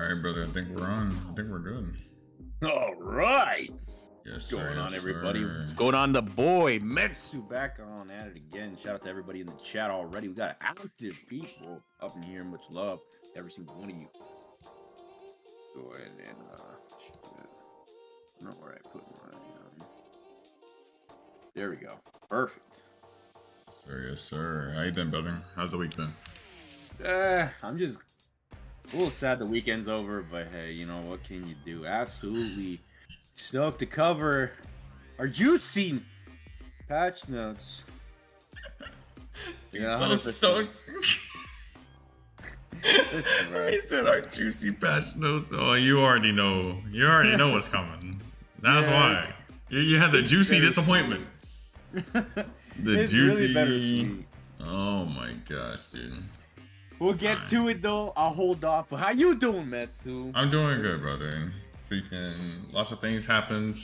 All right, brother. I think we're on. I think we're good. All right. Yes, What's sir, going on, yes, everybody? sir. What's going on? The boy Metsu back on at it again. Shout out to everybody in the chat already. We got active people up in here. Much love every single one of you. Go ahead and uh, check that. Don't know where I put my. Um... There we go. Perfect. Sir, yes, sir. How you been, brother? How's the week been? Uh, I'm just a little sad the weekend's over, but hey, you know what can you do? Absolutely stoked to cover our juicy patch notes. Yeah, so 100%. stoked. Listen, he said our juicy patch notes. Oh, you already know. You already know what's coming. That's Yeah. why. You, you had the juicy disappointment. The it's juicy. really. Oh my gosh, dude. We'll get to it though. I'll hold off. But how you doing, Metsu? I'm doing good, brother. Freaking lots of things happened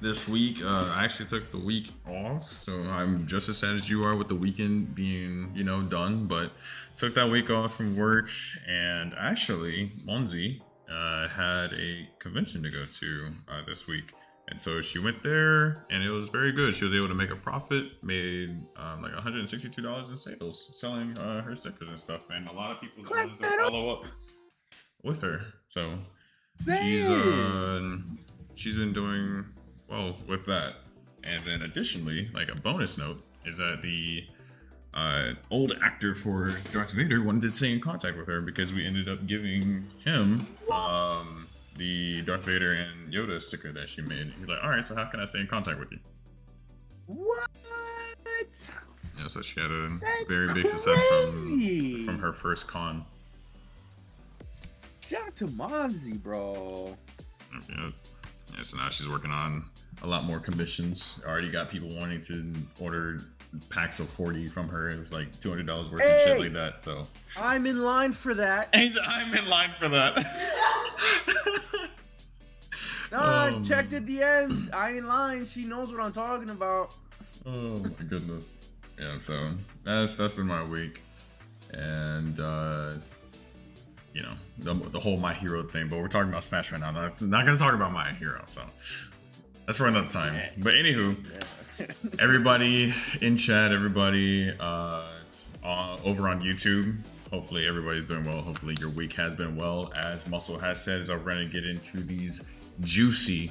this week. Uh, I actually took the week off, so I'm just as sad as you are with the weekend being, you know, done. But took that week off from work, and actually, Monzi uh, had a convention to go to uh, this week. And so she went there, and it was very good. She was able to make a profit, made um, like $162 in sales selling uh, her stickers and stuff. And a lot of people follow up with her. So she's uh she's been doing well with that and then additionally like a bonus note is that the uh, old actor for Darth Vader wanted to stay in contact with her because we ended up giving him um, the Darth Vader and Yoda sticker that she made. He's like, all right, so how can I stay in contact with you? What? Yeah, so she had a That's very big success from, from her first con. Shout out to Monzi, bro. Yeah. yeah, so now she's working on a lot more commissions. Already got people wanting to order packs of 40 from her. It was like $200 worth of Hey! shit like that. So I'm in line for that. And I'm in line for that. Nah, Oh, check man. the DMs. I ain't lying. She knows what I'm talking about. oh my goodness. Yeah, so that's that's been my week. And uh you know, the, the whole My Hero thing, but we're talking about Smash right now. Not, not gonna talk about My Hero, so that's for another time. But anywho, everybody in chat, everybody uh, over on YouTube. Hopefully, everybody's doing well. Hopefully, your week has been well. As Muscle has said, is we're going to get into these juicy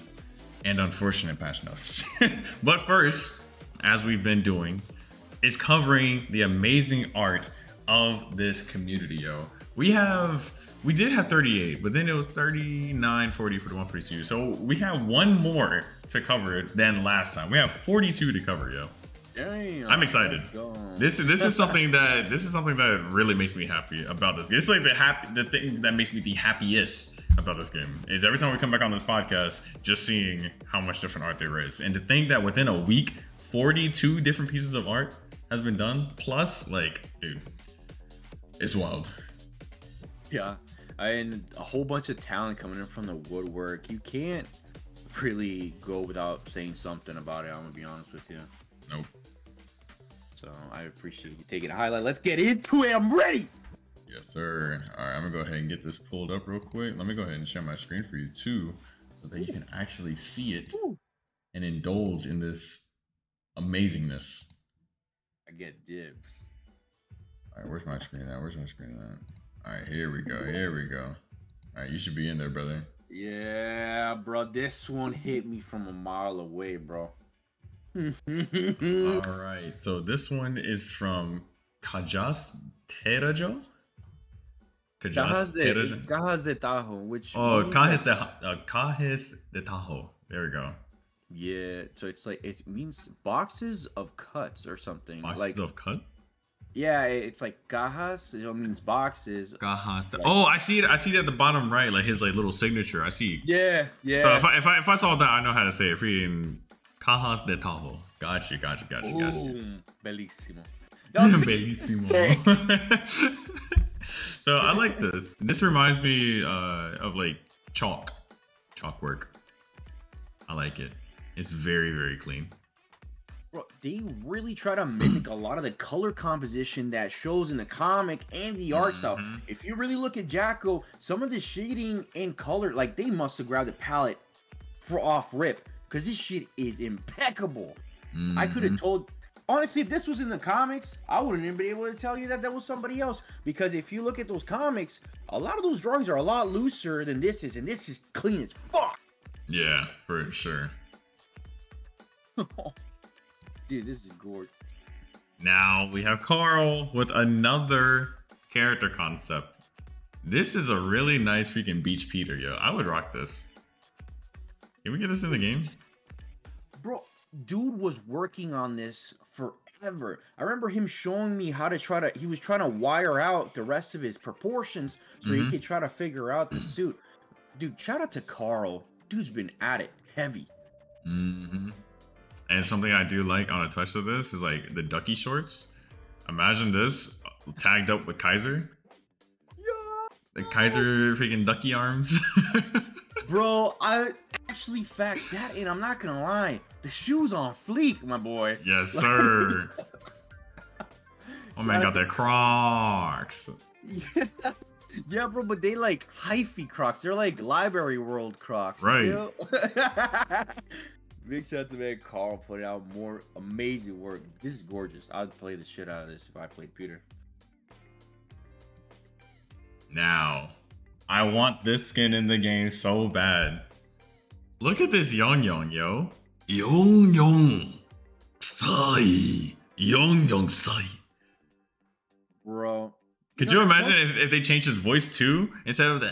and unfortunate patch notes. but first, as we've been doing, is covering the amazing art of this community, yo. We have we did have 38, but then it was 39, 40 for the one for you. So we have one more to cover than last time. We have 42 to cover, yo. Damn, I'm excited. This this is something that this is something that really makes me happy about this. game. It's like the happy the thing that makes me the happiest about this game is every time we come back on this podcast, just seeing how much different art there is, and to think that within a week, 42 different pieces of art has been done. Plus, like, dude, it's wild. Yeah, and a whole bunch of talent coming in from the woodwork. You can't really go without saying something about it. I'm gonna be honest with you. Nope. So I appreciate you taking a highlight. Let's get into it. I'm ready. Yes, sir. All right, I'm gonna go ahead and get this pulled up real quick. Let me go ahead and share my screen for you too, so that you can actually see it Ooh. and indulge in this amazingness. I get dibs. All right, where's my screen at? Where's my screen at? All right, here we go. Here we go. All right, you should be in there, brother. Yeah, bro. This one hit me from a mile away, bro. All right, so this one is from Kajas Terajo. Kajas Cajas Terajo. Cajas de Tajo, which Oh, that- de uh, Cajes de Tajo. There we go. Yeah, so it's like it means boxes of cuts or something. Boxes like of cut. Yeah, it's like cajas. It means boxes. Cajas. Oh, I see it. I see it at the bottom right, like his like little signature. I see. Yeah, yeah. So if I, if I if I saw that, I know how to say it. Freaking Cajas de Tajo. Gotcha, gotcha, gotcha, gotcha. Boom, bellissimo. Bellissimo. so I like this. This reminds me uh, of like chalk, chalk work. I like it. It's very very clean. Bro, they really try to mimic a lot of the color composition that shows in the comic and the art style. Mhm. If you really look at Jacko, some of the shading and color, like they must have grabbed the palette for off rip because this shit is impeccable. I could have told. Honestly, if this was in the comics, I wouldn't even be able to tell you that that was somebody else. Because if you look at those comics, a lot of those drawings are a lot looser than this is, and this is clean as fuck. Yeah, for sure. Dude, this is gorgeous. Now we have Carl with another character concept. This is a really nice freaking Beach Peter, yo. I would rock this. Can we get this in the games? Bro, dude was working on this forever. I remember him showing me how to try to he was trying to wire out the rest of his proportions so he Mhm. could try to figure out the suit. Dude, shout out to Carl. Dude's been at it heavy. hmm And something I do like on a touch of this is like the ducky shorts. Imagine this tagged up with Kaiser. The Kaiser freaking ducky arms. Bro, I actually fact that and I'm not gonna lie. The shoes on fleek, my boy. yes, sir. Oh man, got their Crocs. Yeah. yeah, bro, but they like hyphy crocs. They're like library world crocs. Right. You know? Big shout out to man Carl putting out more amazing work. This is gorgeous. I'd play the shit out of this if I played Peter. Now, I want this skin in the game so bad. Look at this Young Young, yo. Young Young. Sai. Young Young Sai. Bro. Could know, you that's imagine if, if they changed his voice too? Instead of the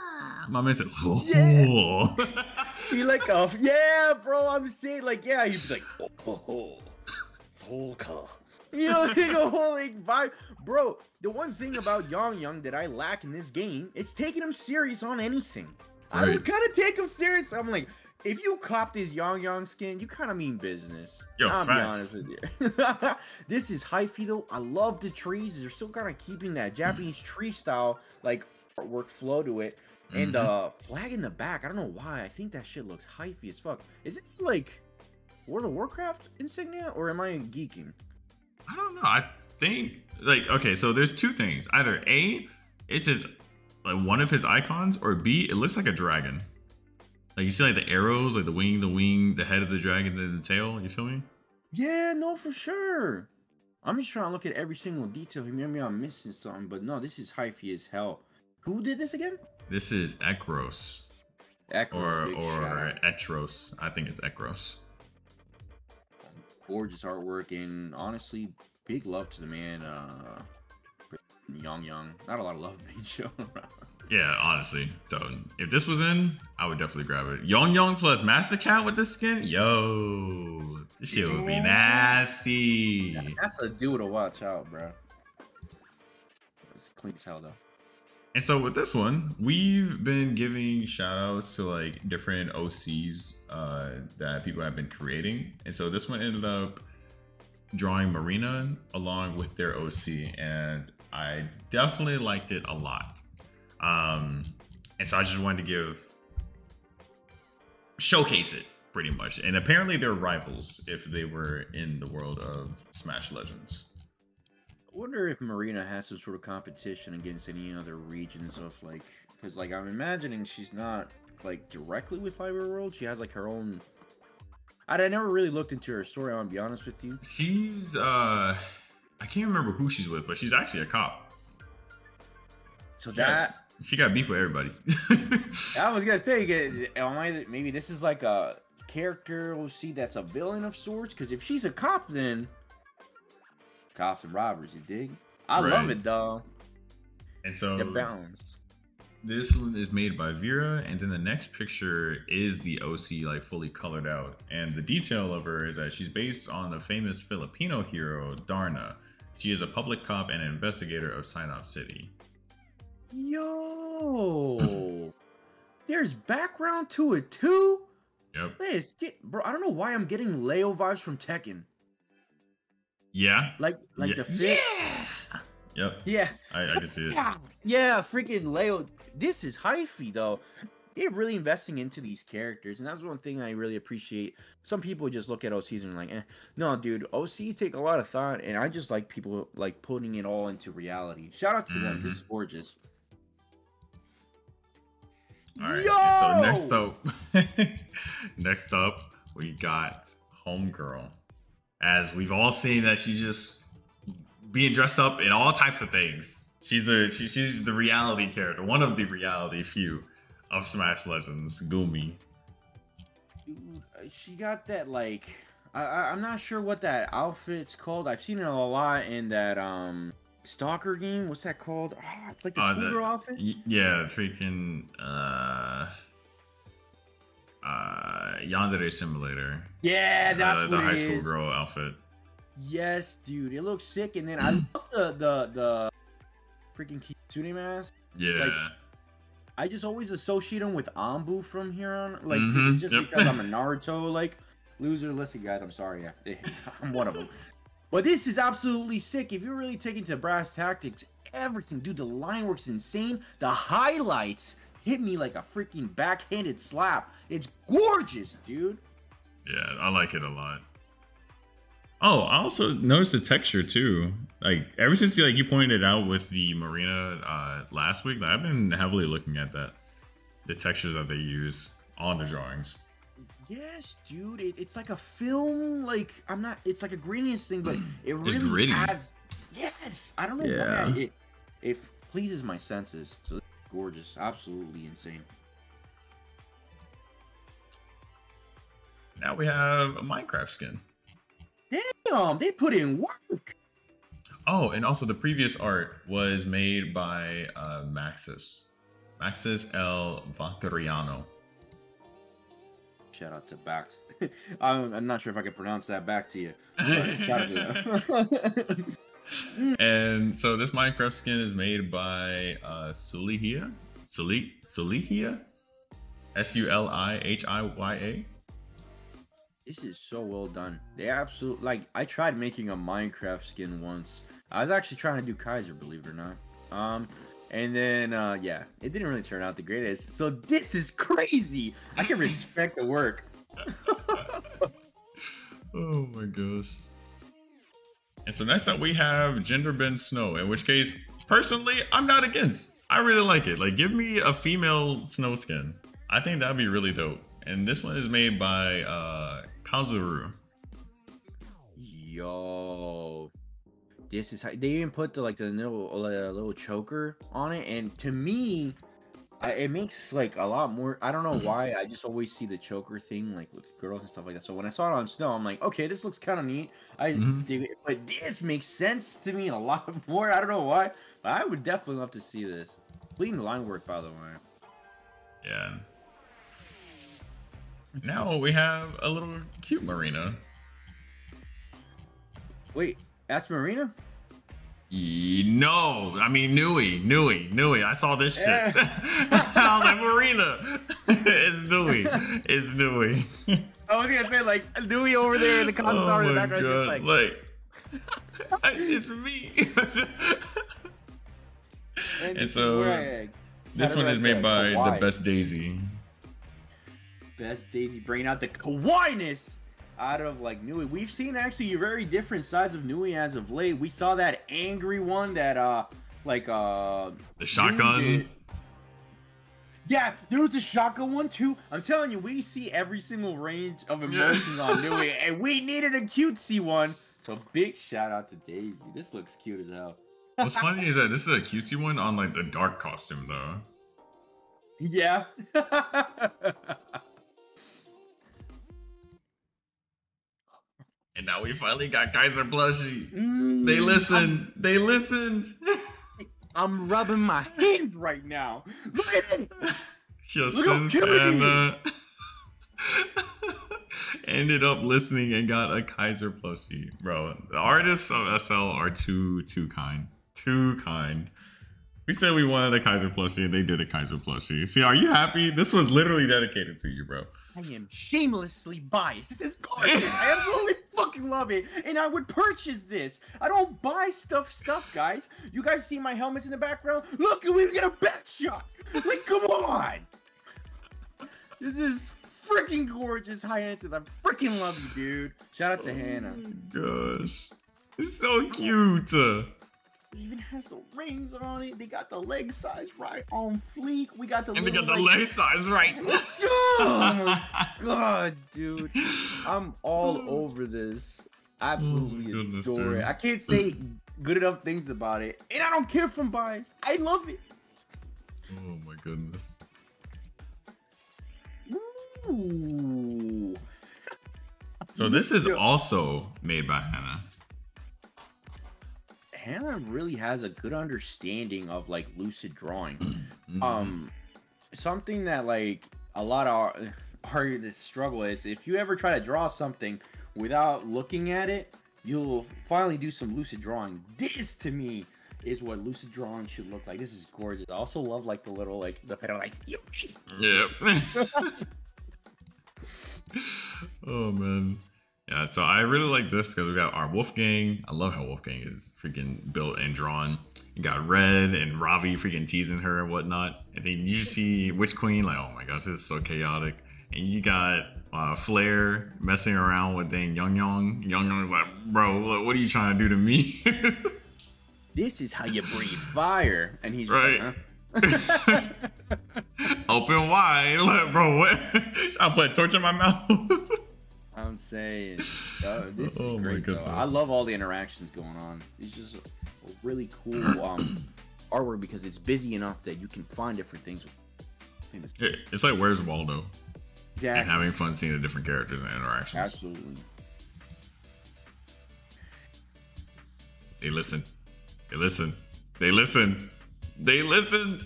my man said, Yeah. He like a yeah, bro. I'm saying like yeah. He'd be like oh, oh, oh. You know, like a whole like vibe, bro. The one thing about Young Young that I lack in this game, it's taking him serious on anything. I would kind of take him serious. I'm like, if you cop this Young Young skin, you kind of mean business. Yo, I'll be honest with you. this is hyphy though. I love the trees. They're still kind of keeping that Japanese tree style like artwork flow to it. And Mhm. uh flag in the back. I don't know why. I think that shit looks hyphy as fuck. Is it like World of Warcraft insignia or am I geeking? I don't know. I think like okay, so there's two things. Either A, it's his like one of his icons, or B, it looks like a dragon. Like you see like the arrows, like the wing, the wing, the head of the dragon, then the tail. You feel me? Yeah, no, for sure. I'm just trying to look at every single detail. Maybe I'm missing something, but no, this is hyphy as hell. Who did this again? This is Ekros. Echoes, Or or. Etros. I think it's Ekros. gorgeous artwork and honestly, big love to the man. Uh, Young Young. Not a lot of love being shown around. Yeah, honestly. So if this was in, I would definitely grab it. Young Young plus Master Cat with this skin? Yo. This shit would be nasty. That's a dude to watch out, bro. It's clean as hell though. And so with this one, we've been giving shout outs to like different OCs uh, that people have been creating. And so this one ended up drawing Marina along with their OC. And I definitely liked it a lot. Um, and so I just wanted to give showcase it pretty much. And apparently they're rivals if they were in the world of Smash Legends. I wonder if Marina has some sort of competition against any other regions of like, because like I'm imagining she's not like directly with Fiber World. She has like her own. I, I never really looked into her story. I'm gonna be honest with you. She's uh I can't remember who she's with, but she's actually a cop. So Yeah. that She got beef with everybody. I was gonna say, am I- maybe this is like a character we'll see that's a villain of sorts. Because if she's a cop, then cops and robbers, you dig? I love it, dog. and so The balance. this one is made by Vera, and then the next picture is the OC like fully colored out. And the detail of her is that she's based on the famous Filipino hero Darna. She is a public cop and investigator of Sinop City. Yo, there's background to it too. Yep. Let's get, bro. I don't know why I'm getting Leo vibes from Tekken. Yeah. Like, like yeah. the fit. Yep. Yeah. I, I can see it. Yeah, yeah, freaking Leo. This is hyphy though. they're really investing into these characters, and that's one thing I really appreciate. Some people just look at OCs and like, eh. no, dude, OCs take a lot of thought, and I just like people like putting it all into reality. Shout out to them. Mm-hmm. This is gorgeous. All right. Yo! So next up, next up, we got Homegirl. As we've all seen that she's just being dressed up in all types of things. She's the she, she's the reality character, one of the reality few of Smash Legends, Gumi. Dude, she got that like I, I I'm not sure what that outfit's called. I've seen it a lot in that um stalker game. What's that called? Ah, it's like the Uh, schoolgirl outfit. Y- yeah, freaking uh uh Yandere Simulator. Yeah, that's uh, what the high school is. girl outfit. Yes, dude, it looks sick. And then I love the the the freaking Kitsune mask. Yeah. I just always associate him with Anbu from here on. Like Mhm, is just yep. because I'm a Naruto like loser. Listen, guys, I'm sorry. I'm one of them. But this is absolutely sick. If you're really taking to brass tactics, everything, dude, the line work's insane. The highlights hit me like a freaking backhanded slap. It's gorgeous, dude. Yeah, I like it a lot. Oh, I also noticed the texture too. Like ever since you like you pointed it out with the marina uh, last week, I've been heavily looking at that, the texture that they use on the drawings. Yes, dude. It, it's like a film. Like I'm not. It's like a greenness thing, but it really adds. Yes, I don't know Yeah. why it it pleases my senses. So gorgeous, absolutely insane. Now we have a Minecraft skin. Damn, they put in work. Oh, and also the previous art was made by uh, Maxis, Maxis El Vacariano. Shout out to Bax. I'm, I'm not sure if I can pronounce that back to you. shout out to them. And so this Minecraft skin is made by uh, Sulihia, Suli Sulihia, S U L I H I Y A. This is so well done. They absolutely like. I tried making a Minecraft skin once. I was actually trying to do Kaiser, believe it or not. Um, and then uh, yeah, it didn't really turn out the greatest. So this is crazy. I can respect the work. Oh my gosh. And so next up we have Gender Bend Snow, in which case, personally, I'm not against. I really like it. Like, give me a female snow skin. I think that'd be really dope. And this one is made by uh Kazuru. Yo, this is how they even put the like the little uh, little choker on it, and to me, I, it makes like a lot more. I don't know why. I just always see the choker thing like with girls and stuff like that. So when I saw it on Snow, I'm like, okay, this looks kind of neat. I Mhm. dig it, but this makes sense to me a lot more. I don't know why, but I would definitely love to see this. Clean line work, by the way. Yeah. Now we have a little cute Marina. Wait, that's Marina. No, I mean Nui, Nui, Nui. I saw this shit. Yeah. I was like Marina. it's Nui. It's Nui. I was gonna say like Nui over there in the constant oh in the background, god! just like. Like, it's me. And, so, this one is made by the. Best Daisy. Best Daisy bringing out the kawaiiness out of like Nui. We've seen actually very different sides of Nui as of late. We saw that angry one that uh like uh The shotgun. Yeah, there was a shotgun one too. I'm telling you, we see every single range of emotions on Nui, and we needed a cutesy one. So big shout out to Daisy. This looks cute as hell. What's funny is that this is a cutesy one on like the dark costume though. Yeah. And now we finally got Kaiser Blushy. Mm, They I'm- listened. They listened. I'm rubbing my hands right now. Look at it. Justin cute ended up listening and got a Kaiser plushie, bro. The artists of SL are too too kind, too kind. We said we wanted a Kaiser plushie, and they did a Kaiser plushie. See, are you happy? This was literally dedicated to you, bro. I am shamelessly biased. This is gorgeous. I absolutely fucking love it. And I would purchase this. I don't buy stuff, stuff, guys. You guys see my helmets in the background? Look, we get a back shot. Like, come on. This is freaking gorgeous. Hi, Anson. I freaking love you, dude. Shout out to oh Hannah. Gosh. It's so cute. It even has the rings on it. They got the leg size right on fleek. We got the and they got the like, leg size right. oh god, dude! I'm all over this. Oh Absolutely Oh, goodness, adore dude. it. I can't say good enough things about it, and I don't care from I'm. I love it. Oh my goodness. Ooh. So this is also made by Hannah. Hannah really has a good understanding of like lucid drawing. Mhm. um something that like a lot of art- artists struggle is if you ever try to draw something without looking at it you'll finally do some lucid drawing this to me is what lucid drawing should look like this is gorgeous i also love like the little like the pedal like Yep. oh man. Yeah, so I really like this because we got our Wolfgang. I love how Wolfgang is freaking built and drawn. You got Red and Ravi freaking teasing her and whatnot. And then you see Witch Queen, like, oh my gosh, this is so chaotic. And you got uh, Flair messing around with dang Young Young. Young Young's like, bro, what are you trying to do to me? this is how you breathe fire and he's just Right. like, huh? Open wide. Like, bro, what? I'll put a torch in my mouth. I'm saying uh, this Oh is my great though. i love all the interactions going on it's just a really cool um artwork because it's busy enough that you can find different things with It- it's like Where's Waldo? And having fun seeing the different characters and interactions. Absolutely. They listen. They listen. They listen. They listened.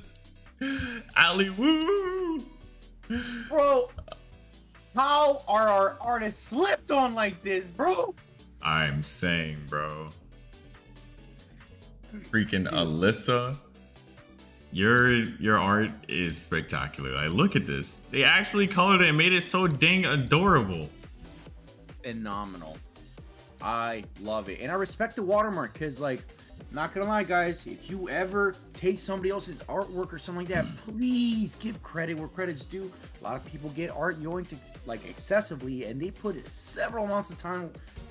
Ali Woo. Bro, how are our artists slipped on like this, bro? I'm saying, bro. Freaking Alyssa. Your your art is spectacular. Like look at this. They actually colored it and made it so dang adorable. Phenomenal. I love it. And I respect the watermark because, like, not gonna lie, guys, if you ever take somebody else's artwork or something like that, please give credit where credit's due. A lot of people get art yoinked like excessively, and they put several amounts of time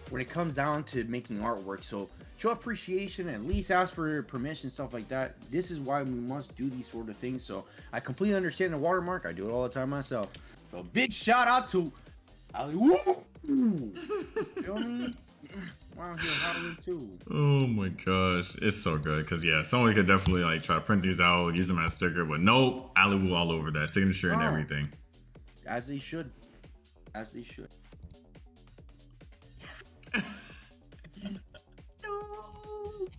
when it comes down to making artwork. So show appreciation, at least ask for your permission, stuff like that. This is why we must do these sort of things. So I completely understand the watermark. I do it all the time myself. So big shout out to Ali! Feel me? Wow, Halloween too. Oh my gosh, it's so good. Cause yeah, someone could definitely like try to print these out, use them as a sticker, but nope, Ali Woo all over that signature and Oh. everything. As he should. As he should.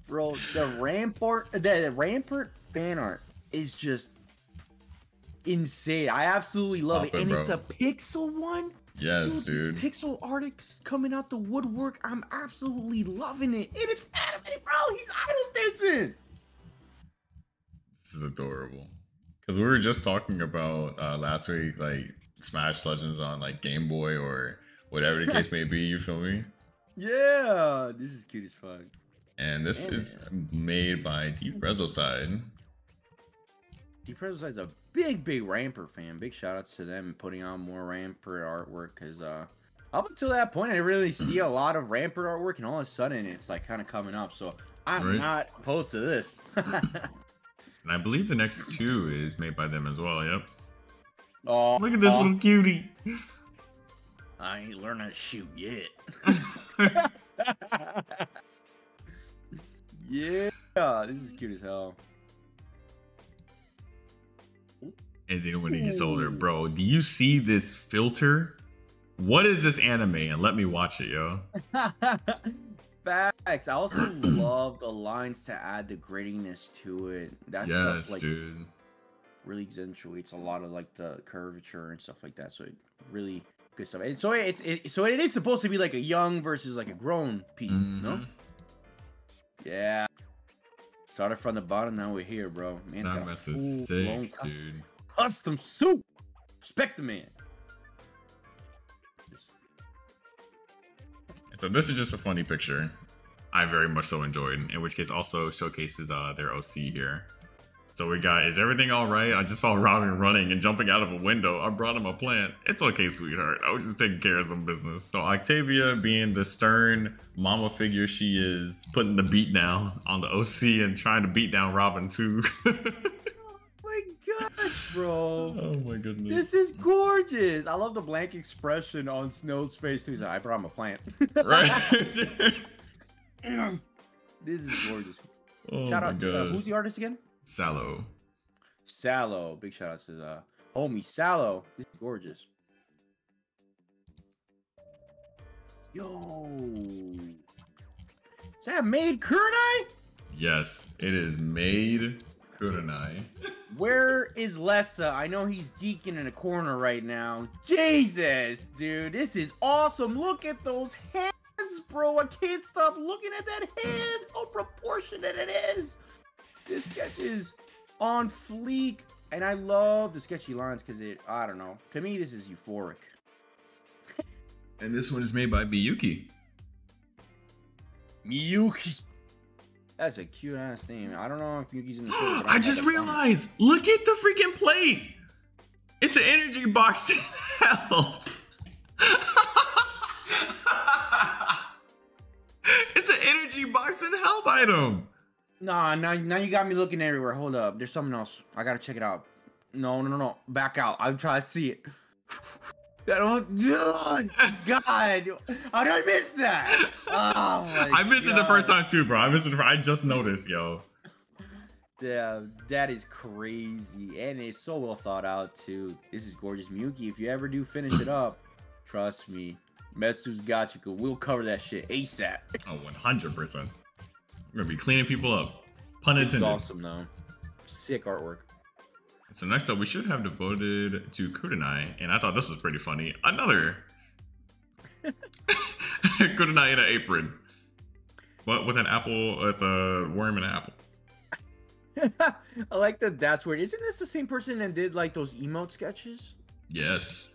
Bro, the rampart the, the rampart fan art is just insane. I absolutely love Stop it. it, And it's a pixel one. Yes, dude. These pixel artists coming out the woodwork. I'm absolutely loving it. And it's animated, bro. He's idol dancing. This is adorable. Cause we were just talking about uh, last week, like Smash Legends on like Game Boy or whatever the case may be. You feel me? Yeah, this is cute as fuck. And this Yeah. is made by Deep Rezo Side. Deep Side's a big, big Ramper fan. Big shout outs to them putting on more Ramper artwork because uh, up until that point, I didn't really see a lot of Ramper artwork, and all of a sudden, it's like kind of coming up. So I'm Right. not opposed to this. And I believe the next two is made by them as well. Yep. oh, Look at this oh, little cutie. I ain't learned how to shoot yet. yeah, this is cute as hell. And then when he gets older, bro, do you see this filter? What is this anime? And let me watch it, yo. Facts. I also love the lines to add the grittiness to it. That yes, stuff like dude. really accentuates a lot of like the curvature and stuff like that. So it really good stuff. And so it's it, so it is supposed to be like a young versus like a grown piece, no? Mhm. Yeah. Started from the bottom, now we're here, bro. Man's got That a mess is sick, dude. Custom suit. Respect the man. So this is just a funny picture. I very much so enjoyed. In which case, also showcases uh, their OC here. So we got, is everything all right? I just saw Robin running and jumping out of a window. I brought him a plant. It's okay, sweetheart. I was just taking care of some business. So Octavia, being the stern mama figure she is, putting the beat down on the OC and trying to beat down Robin too. bro. oh my goodness. This is gorgeous. I love the blank expression on Snow's face too. He's like, I brought him a plant. right? this is gorgeous. oh shout out to uh, who's the artist again? Sallow. Sallow. Big shout out to uh, homie Sallow. This is gorgeous. Yo. Is that made Kurenai? Yes, it is made Kurenai. Where is Lessa? I know he's geeking in a corner right now. Jesus, dude, this is awesome. Look at those hands, bro. I can't stop looking at that hand. How proportionate it is. This sketch is on fleek, and I love the sketchy lines because it, I don't know. To me, this is euphoric. And this one is made by Miyuki. Miyuki. That's a cute ass name. I don't know if Miyuki's in the show. I just about to find- realized. Look at the freaking plate. It's an energy box in health. it's an energy box in health item. Nah, now, now you got me looking everywhere. Hold up. There's something else. I gotta check it out. No, no, no, no. Back out. I'm trying to see it. That don't, God, God, how did I miss that? Oh my I missed it the first time too, bro. I missed it. I just noticed, yo. Yeah, that is crazy, and it's so well thought out too. This is gorgeous, Miyuki. If you ever do finish it up, trust me, Metsu's got you. We'll cover that shit ASAP. Oh, 100 percent. We're gonna be cleaning people up. Pun This is awesome though. Sick artwork. So next up, we should have devoted to Kurenai, and I thought this was pretty funny. Another Kurenai in an apron, but with an apple, with a worm and an apple. I like that. That's weird. Isn't this the same person that did like those emote sketches? Yes.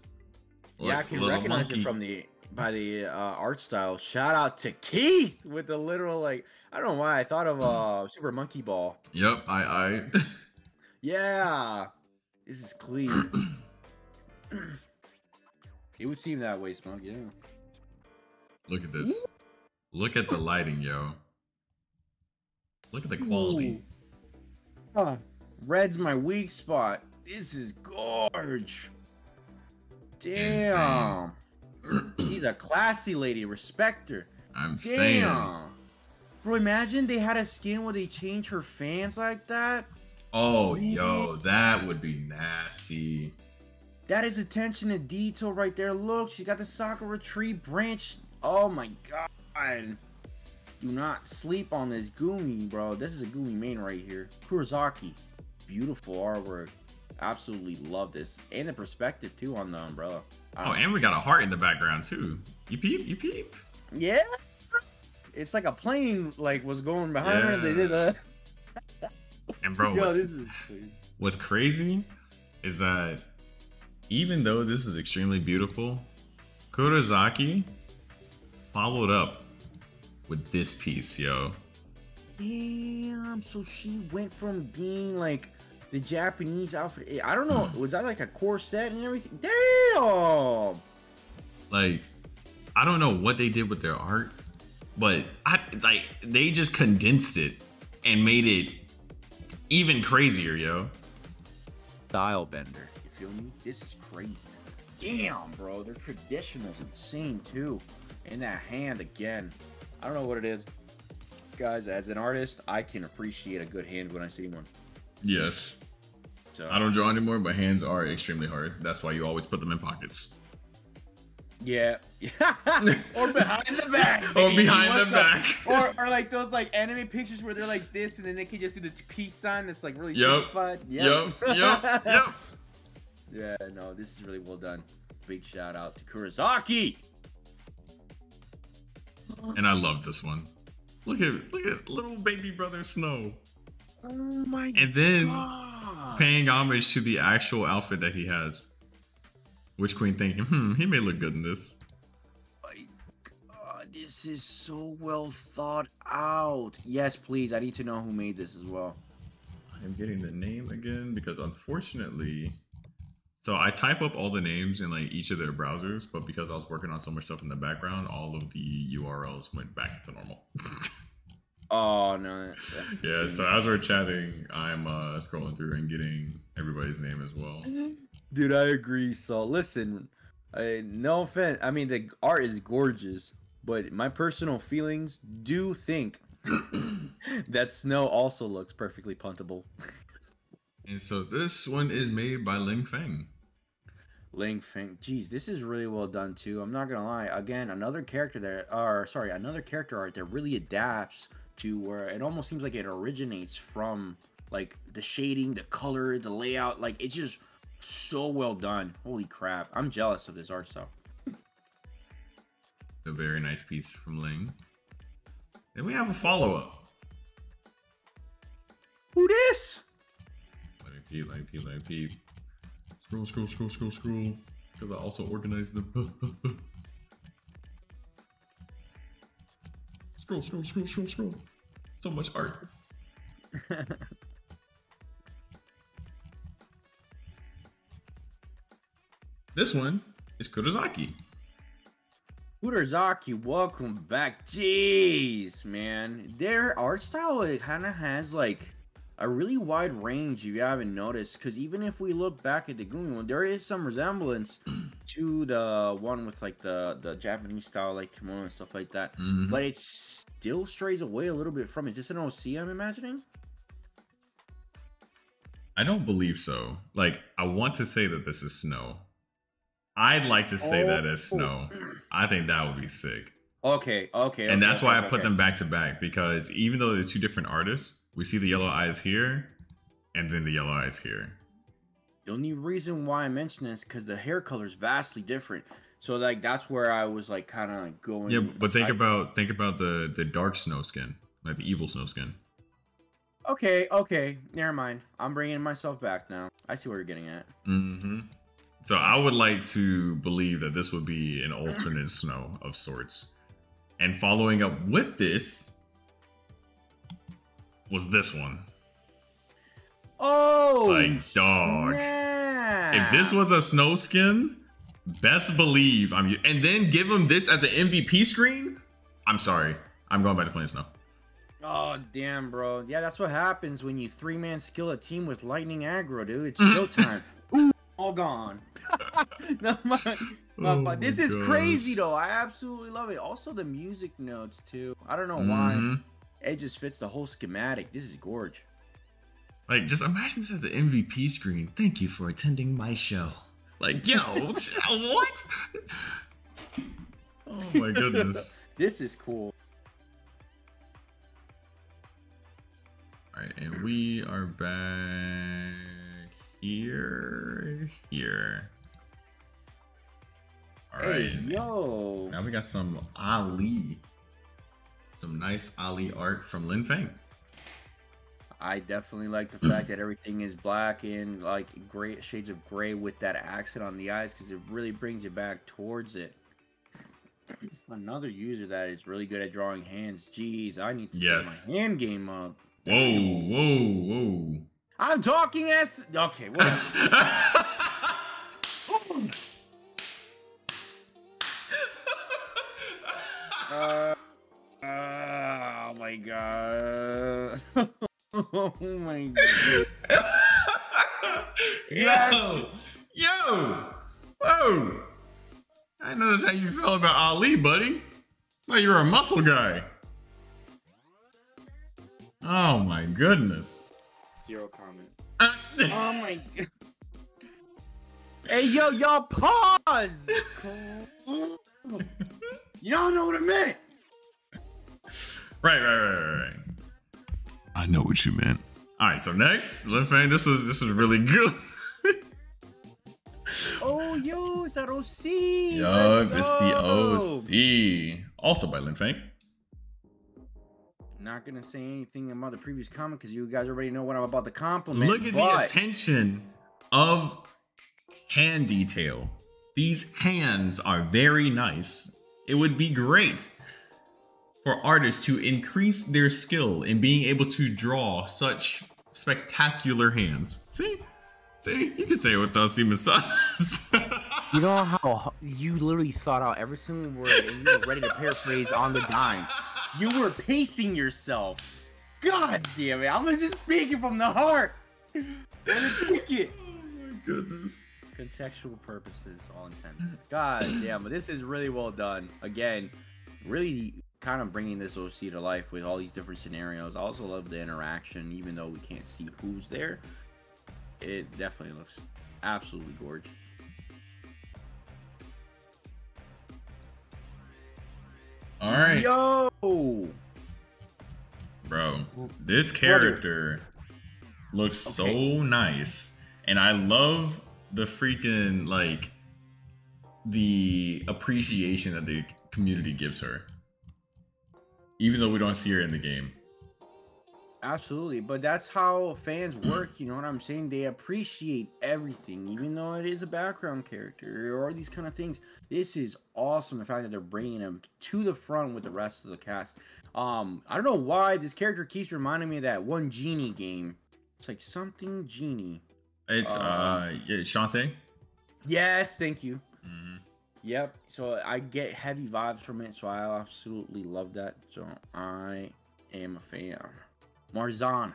yeah, I can recognize monkey. it from the by the uh, art style. Shout out to Keith with the literal like. I don't know why I thought of uh Super Monkey Ball. Yep, I, I. Yeah, this is clean. it would seem that way, Smug. Yeah. Look at this. Look at the lighting, yo. Look at the quality. Huh. Red's my weak spot. This is gorge. Damn. She's a classy lady. Respect her. I'm saying. Damn. Bro, imagine they had a skin where they change her fans like that. Oh, yo, that would be nasty. That is attention to detail right there. Look, she got the Sakura tree branch. Oh my god. Do not sleep on this Gumi, bro. This is a Gumi main right here. Kurosaki. Beautiful artwork. Absolutely love this. And the perspective too on the umbrella. Oh, and we got a heart in the background too. You peep, you peep. yeah. It's like a plane like was going behind her. They did a And bro, Yo, what's, this is crazy. what's crazy is that even though this is extremely beautiful, Kurosaki followed up with this piece, yo. Damn. So she went from being like the Japanese outfit. Eh, I don't know. Was that like a corset and everything? Damn. Like, I don't know what they did with their art, but I like they just condensed it and made it even crazier, yo. Style bender. You feel me? This is crazy. Damn, bro. Their traditional's insane too. And that hand again. I don't know what it is. Guys, as an artist, I can appreciate a good hand when I see one. Yes. So I don't draw anymore, but hands are extremely hard. That's why you always put them in pockets. Yeah. or behind the back. Or behind the back. up? or, or like those like anime pictures where they're like this and then they can just do the peace sign that's like really Yup. simplified. Yup, yup, yup. Yeah, no, this is really well done. Big shout out to Kurosaki. And I love this one. Look at look at little baby brother Snow. Oh my And then god. paying homage to the actual outfit that he has. Witch Queen thinking, hmm, he may look good in this. my god, this is so well thought out. Yes, please. I need to know who made this as well. I'm getting the name again because unfortunately, so I type up all the names in like each of their browsers, but because I was working on so much stuff in the background, all of the URLs went back to normal. Oh no. yeah, so as we're chatting, I'm uh, scrolling through and getting everybody's name as well. Dude, I agree. So listen, uh, no offense. I mean, the art is gorgeous, but my personal feelings do think that snow also looks perfectly puntable. And so this one is made by Ling Feng. Ling Feng. Jeez, this is really well done too. I'm not gonna lie. Again, another character that, or sorry, another character art that really adapts to where it almost seems like it originates from like the shading, the color, the layout. Like it's just so well done. Holy crap! I'm jealous of this art style. A very nice piece from Ling. Then we have a follow up. Who this? Let me peep, let me peep, let me peep. Scroll, scroll, scroll, scroll, scroll. Because I also organized the. scroll, scroll, scroll, scroll, scroll. So much art. this one is Kurosaki. Kurazaki, welcome back. Jeez, man. Their art style it kind of has like a really wide range if you haven't noticed. Because even if we look back at the Gumi one, there is some resemblance to the one with like the the Japanese style, like kimono and stuff like that. Mhm. But it still strays away a little bit from. Is this an OC? I'm imagining. I don't believe so. Like, I want to say that this is snow. I'd like to say that as snow. I think that would be sick. Okay, okay. and okay, that's okay, why I put okay. them back to back because even though they're two different artists, we see the yellow eyes here and then the yellow eyes here. The only reason why I mention this because the hair color is vastly different. So like that's where I was like kind of like going. Yeah, but think I- about think about the the dark snow skin, like the evil snow skin. Okay, okay, never mind. I'm bringing myself back now. I see where you're getting at. Mm-hmm. So I would like to believe that this would be an alternate snow of sorts. And following up with this was this one. Oh, Like, dog. snap. If this was a snow skin, best believe I'm and then give him this as an MVP screen. I'm sorry. I'm going back to playing snow. Oh damn, bro. Yeah, that's what happens when you three man skill a team with lightning aggro, dude. It's showtime. Ooh, all gone. no, my, my, Oh but this my is crazy though. I absolutely love it. Also the music notes too. I don't know why. Mhm. It just fits the whole schematic. This is gorge. Like, just imagine this as the MVP screen. Thank you for attending my show. Like, yo, what? Oh my goodness. This is cool. All right, and we are back here. Here. All right. Hey, yo. Now we got some Ali. Some nice Ali art from Lin Feng. I definitely like the fact that everything is black and like gray shades of gray with that accent on the eyes because it really brings it back towards it. Another user that is really good at drawing hands. Jeez, I need to Yes. my hand game up. Whoa, whoa, whoa. I'm talking as okay. Whatever. uh, oh my god. oh my god. yo, yo, whoa! I know that's how you feel about Ali, buddy. Like you're a muscle guy. Oh my goodness. Zero comment. Uh, Oh my god. Hey yo, y'all pause! y'all know what I meant! right, right, right, right, right. I know what you meant. All right, so next, Lin Fang, this was this was really good. Oh yo, it's that OC! Yup, Let's it's the! OC. Also by Lin Fang. Not gonna say anything about the previous comment because you guys already know what I'm about to compliment. Look at the attention of hand detail. These hands are very nice. It would be great for artists to increase their skill in being able to draw such spectacular hands. See, see, you can say it without seeming sus. you know how you literally thought out every single word and you were ready to paraphrase on the dime. You were pacing yourself. God damn it! I was just speaking from the heart. oh my goodness. Contextual purposes, all intended. God damn, but this is really well done. Again, really kind of bringing this OC to life with all these different scenarios. I also love the interaction, even though we can't see who's there. It definitely looks absolutely gorgeous. All right. Yo. Bro, this character looks okay. so nice. And I love the freaking like the appreciation that the community gives her. Even though we don't see her in the game. Absolutely, but that's how fans work. You know what I'm saying? They appreciate everything, even though it is a background character or these kind of things. This is awesome. The fact that they're bringing him to the front with the rest of the cast. Um, I don't know why this character keeps reminding me of that one genie game. It's like something genie. It's um, uh, yeah, Shantae. Yes, thank you. Mm-hmm. Yep. So I get heavy vibes from it, so I absolutely love that. So I am a fan. Marzana.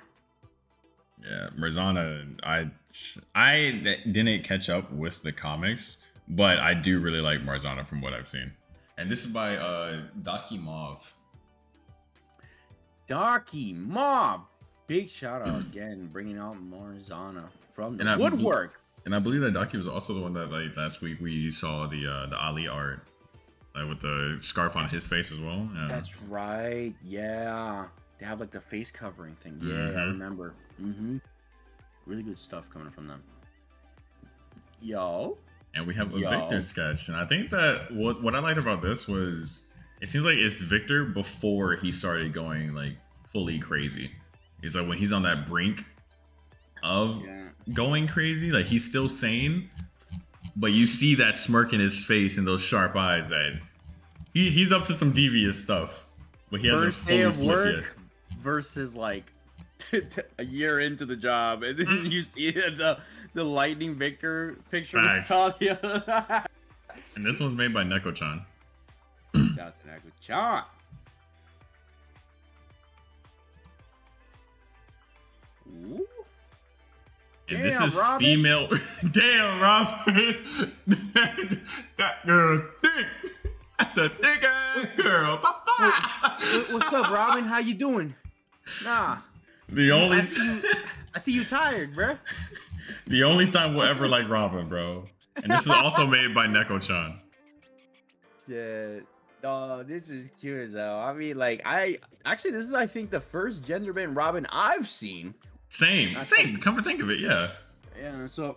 Yeah, Marzana. I I didn't catch up with the comics, but I do really like Marzana from what I've seen. And this is by uh Daki Mauve. Daki Mauve. Big shout out again, bringing out Marzana from the and woodwork. and I believe that Daki was also the one that like last week we saw the uh the Ali art. Like with the scarf on his face as well. Yeah. That's right. Yeah. They have like the face covering thing. Yeah, mm-hmm. I remember. Mm-hmm. Really good stuff coming from them. Yo. And we have a Yo. Victor sketch, and I think that what what I liked about this was it seems like it's Victor before he started going like fully crazy. He's like when he's on that brink of yeah. going crazy, like he's still sane, but you see that smirk in his face and those sharp eyes that he, he's up to some devious stuff. But he hasn't fully work, yet versus like a year into the job, and then mm. you see the the Lightning Victor picture nice. we saw the other. and this one's made by Neko-chan. That's Neko-chan. Ooh. And Damn, this is Robin. female. Damn, Robin. that girl thick. That's a thick ass girl. What's up, Robin? How you doing? Nah. The only I see, you, I see you tired, bro. the only time we'll ever like Robin, bro. And this is also made by Neko-chan. Shit. Oh, this is cute though. I mean, like, I actually, this is, I think, the first gender bent Robin I've seen. Same, same. Come to think of it, yeah. Yeah. So,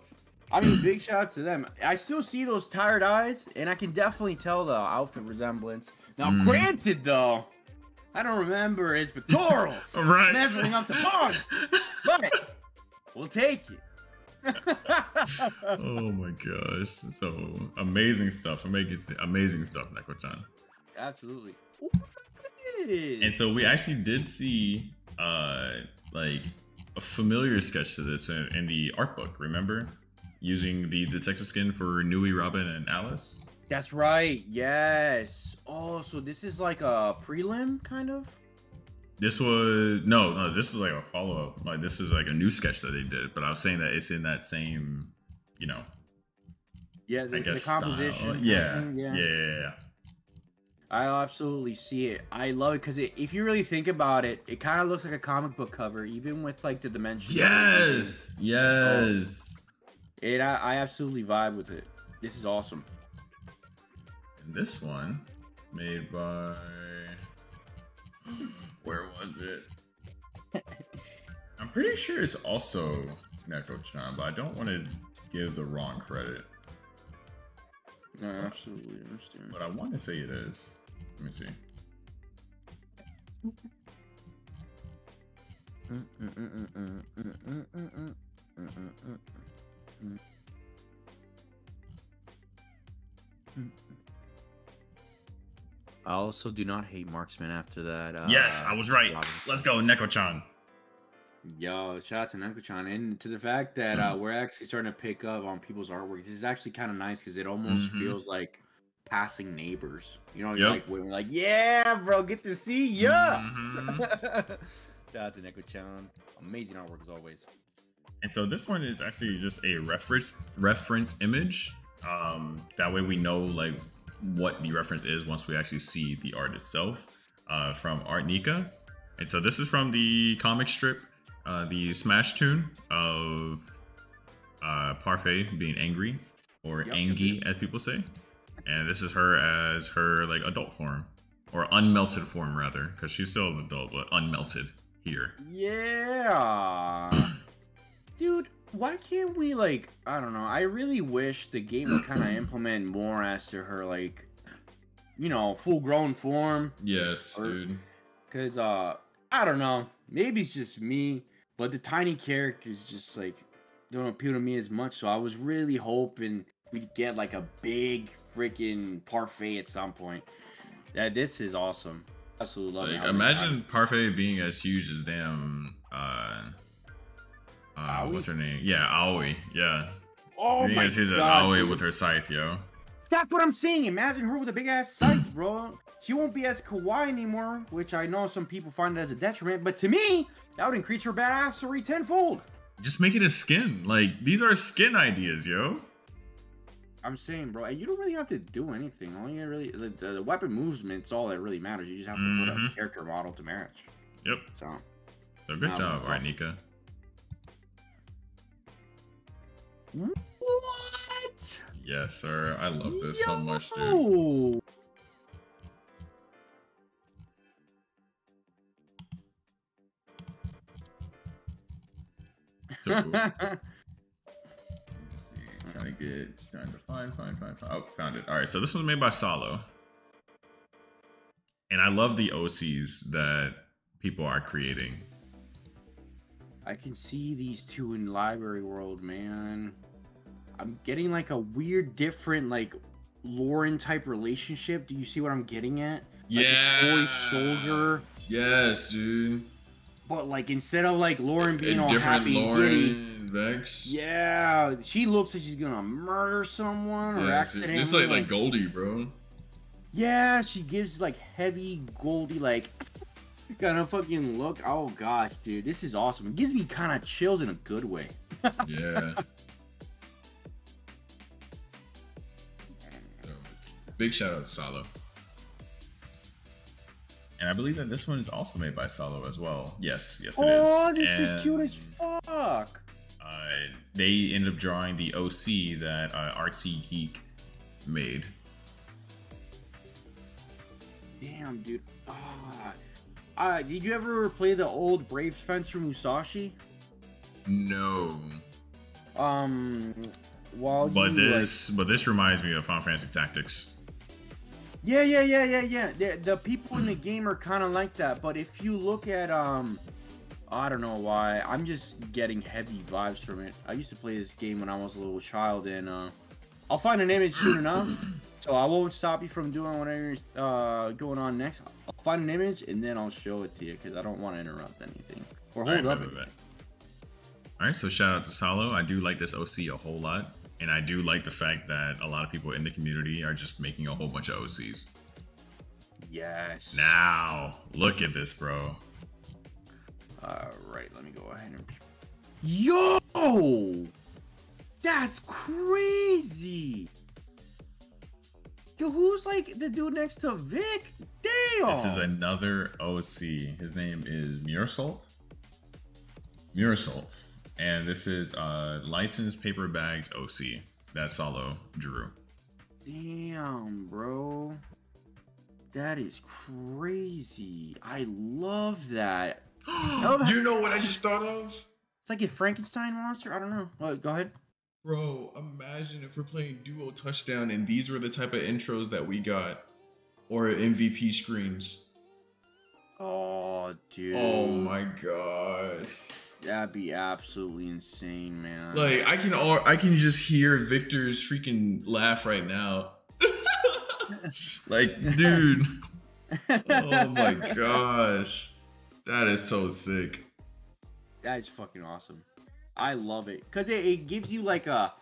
I mean, big shout out to them. I still see those tired eyes, and I can definitely tell the outfit resemblance. Now, mm. granted, though, I don't remember his pectorals right. measuring up to par, but we'll take it. oh my gosh! So amazing stuff. Amazing, amazing stuff, Neko-chan. Absolutely. and so we actually did see, uh, like a familiar sketch to this in, in the art book. Remember, using the detective skin for Nui, Robin, and Alice. That's right. Yes. Oh, so this is like a prelim kind of. This was no, no. This is like a follow up. Like this is like a new sketch that they did. But I was saying that it's in that same, you know. Yeah, the, the composition. Yeah. yeah. yeah, yeah. I absolutely see it. I love it because if you really think about it, it kind of looks like a comic book cover, even with like the dimensions. Yes, oh. yes. Oh, it. I, I absolutely vibe with it. This is awesome this one made by where was it? I'm pretty sure it's also Neko-chan, but I don't want to give the wrong credit. No, absolutely understand. But I want to say it is. Let me see. I also do not hate Marksman after that. Uh, yes, I was right. Robin. Let's go, Neko-chan. Yo, shout out to Nanko-chan and to the fact that uh, we're actually starting to pick up on people's artwork. This is actually kind of nice because it almost Mhm. feels like passing neighbors. You know, Yep. you're like we're like, yeah, bro, get to see ya. Mhm. shout out to Neko-chan. Amazing artwork as always. And so this one is actually just a reference reference image. Um, that way we know like what the reference is once we actually see the art itself uh, from Art Nika. And so this is from the comic strip, uh, the Smash tune of uh, Parfait being angry or Yep, as people say. And this is her as her like adult form or unmelted form rather, because she's still an adult but unmelted here. Yeah. Dude, why can't we like I don't know. I really wish the game would kind of implement more as to her like you know, full grown form Yes, Or- dude. cuz uh I don't know. Maybe it's just me, but the tiny characters just like don't appeal to me as much. So I was really hoping we'd get like a big freaking parfait at some point. Yeah, this is awesome. Absolutely love it. Like, imagine Parfait being as huge as damn. Uh, uh, what's her name? Yeah, Aoi. Yeah. Oh my as huge as god. Aoi with her scythe, yo. That's what I'm saying. Imagine her with a big ass scythe, bro. She won't be as kawaii anymore, which I know some people find it as a detriment, but to me, that would increase her badassery tenfold. Just make it a skin. Like these are skin ideas, yo. I'm saying, bro, and you don't really have to do anything. All you really, the, the, the weapon movement's all that really matters. You just have to put a Mhm. character model to match. Yep. So, So good job, that's Art. Nika. What? Yes, sir. I love this so much, dude. So. Let's see. Trying to get trying to find, find, find, find. Oh, found it. All right. So this was made by Solo, and I love the OCs that people are creating. I can see these two in library world, man. I'm getting like a weird, different, like Lauren type relationship. Do you see what I'm getting at? Like a toy soldier, Yes, dude. but like instead of like Lauren being A all happy and giddy, Vex. yeah, she looks like she's gonna murder someone or Yes, dude. accidentally. Just like like Goldie, bro. yeah, she gives like heavy, Goldie like kind of fucking look. Oh gosh, dude, this is awesome. It gives me kind of chills in a good way. Yeah. Big shout out to Salo. And I believe that this one is also made by Salo as well. Yes, yes it is. Oh, this is cute as fuck. Uh, they ended up drawing the OC that uh, Artsy Geek made. Damn, dude. Ah. Uh, did you ever play the old Brave Fencer Musashi? No, Um, while but you, like- this but this reminds me of Final Fantasy Tactics. yeah, yeah, yeah, yeah, yeah. The, the people in the game are kind of like that, but if you look at um, I don't know why. I'm just getting heavy vibes from it. I used to play this game when I was a little child, and uh, I'll find an image soon enough. So I won't stop you from doing whatever's uh, going on next. Find an image and then I'll show it to you because I don't want to interrupt anything or hold Alright, up. All right, so shout out to Salo. I do like this OC a whole lot, and I do like the fact that a lot of people in the community are just making a whole bunch of OCs. Yes. Now, look at this, bro. All right, let me go ahead and. Yo, that's crazy. Yo, who's like the dude next to Vic? Damn. This is another OC. His name is Murasalt. Murasalt. And this is uh licensed paper bags OC that Solo drew. Damn, bro. That is crazy. I love that. you know what I just thought of? It's like a Frankenstein monster. I don't know. Oh, go ahead. Bro, imagine if we're playing duo touchdown and these were the type of intros that we got. Or MVP screens. Oh, dude. Oh my god. That'd be absolutely insane, man. Like I can all I can just hear Victor's freaking laugh right now. like, dude. Oh my gosh. That is so sick. That's fucking awesome. I love it because it, it gives you like a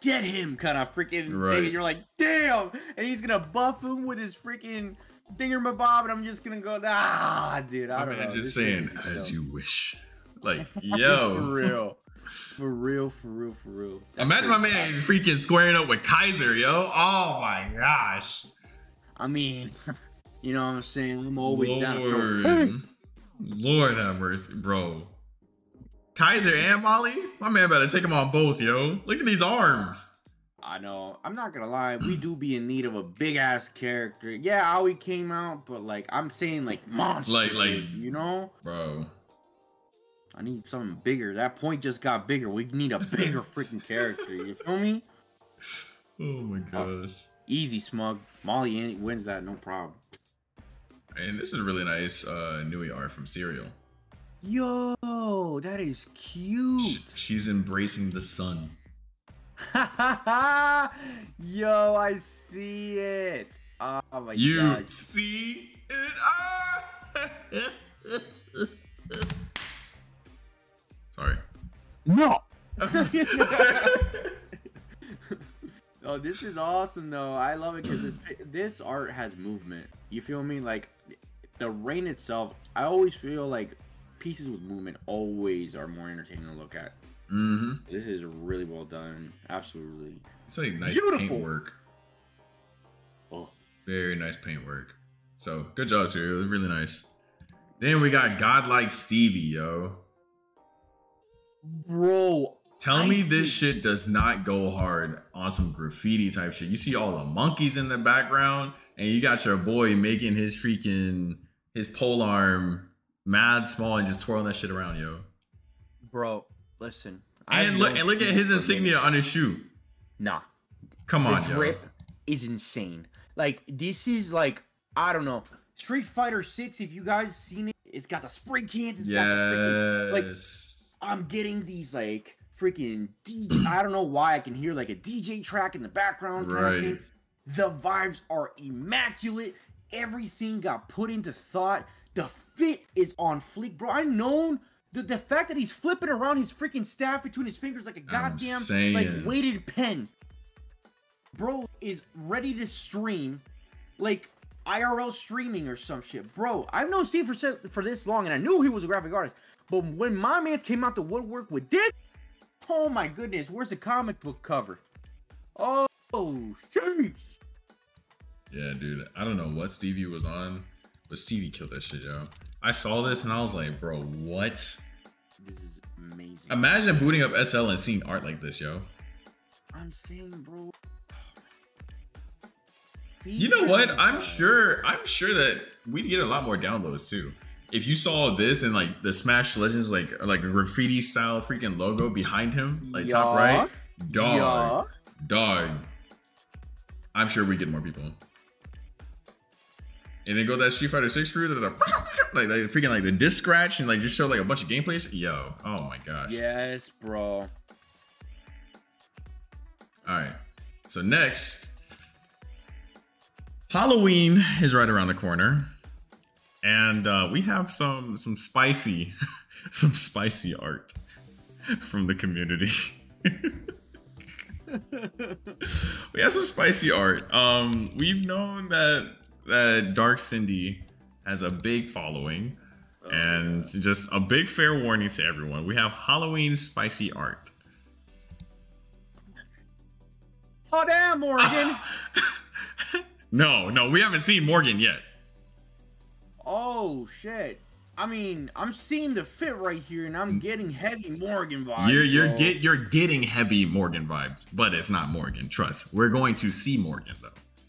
get him kind of freaking Right. thing. And you're like, damn, and he's gonna buff him with his freaking thingamabob, and I'm just gonna go, ah, dude. I I don't mean, know. just This saying, as dope. you wish. Like, yo. for yo. real, for real, for real, for real. That's Imagine my man fire. freaking squaring up with Kaiser, yo. Oh my gosh. I mean, you know what I'm saying? I'm always down for. Lord. Lord have mercy, bro. Kaiser and Molly? My man better take them on both, yo. Look at these arms. I know. I'm not gonna lie. We do be in need of a big ass character. Yeah, Aoi came out, but like I'm saying, like monster. Like- like- you know, Bro. I need something bigger. That point just got bigger. We need a bigger freaking character. You feel me? Oh my gosh. Easy, smug. Molly in- wins that, no problem. And this is a really nice uh Nui art from Serial. Yo, that is cute. Sh- she's embracing the sun. Yo, I see it. Oh my god. You gosh. see it? Ah! Sorry. No. oh, this is awesome though. I love it because this this art has movement. You feel me? Like the rain itself. I always feel like pieces with movement always are more entertaining to look at. mm-hmm. This is really well done. Absolutely. It's like nice Beautiful. paint work. Oh, Very nice paint work. So good job, Serial. It was really nice. Then we got Godlike Stevie, yo. bro. Tell I me this shit does not go hard on some graffiti type shit. You see all the monkeys in the background, and you got your boy making his freaking his pole arm mad small and just twirling that shit around, yo. Bro, listen. And look and look at his insignia on his shoe. Nah, Come the on, yo. drip is insane. Like this is like I don't know. Street Fighter Six. If you guys seen it, it's got the spray cans. It's got the freaking like I'm getting these like freaking DJ. I don't know why I can hear like a DJ track in the background. Kind Right. Of. The vibes are immaculate. Everything got put into thought. The fit is on fleek, bro. I known the, the fact that he's flipping around his freaking staff between his fingers like a goddamn like weighted pen. Bro is ready to stream like IRL streaming or some shit. Bro, I've known Steve for for this long and I knew he was a graphic artist. But when my man's came out the woodwork with this, oh my goodness, where's the comic book cover? Oh, jeez. Yeah, dude. I don't know what Stevie was on, but Stevie killed that shit, yo. I saw this and I was like, bro, what? This is amazing. Imagine booting up SL and seeing art like this, yo. I'm saying, bro. Oh, you know what? I'm sure. I'm sure that we'd get a lot more downloads too. If you saw this and like the Smash Legends like like graffiti style freaking logo behind him, like top right, dog, dog. I'm sure we get more people. And then go that Street Fighter Six crew that are like, like freaking like the disc scratch and like just show like a bunch of gameplays. Yo, oh my gosh. Yes, bro. All right. So next, Halloween is right around the corner, and uh, we have some some spicy, some spicy art from the community. we have some spicy art. Um, we've known that that Dark Cindy has a big following, oh, and just a big fair warning to everyone: we have Halloween spicy art. Oh damn, Morgan. No, no, we haven't seen Morgan yet. oh shit. I mean, I'm seeing the fit right here, and I'm mm. getting heavy Morgan vibes. You're you're bro. get you're getting heavy Morgan vibes, but it's not Morgan. Trust. We're going to see Morgan though.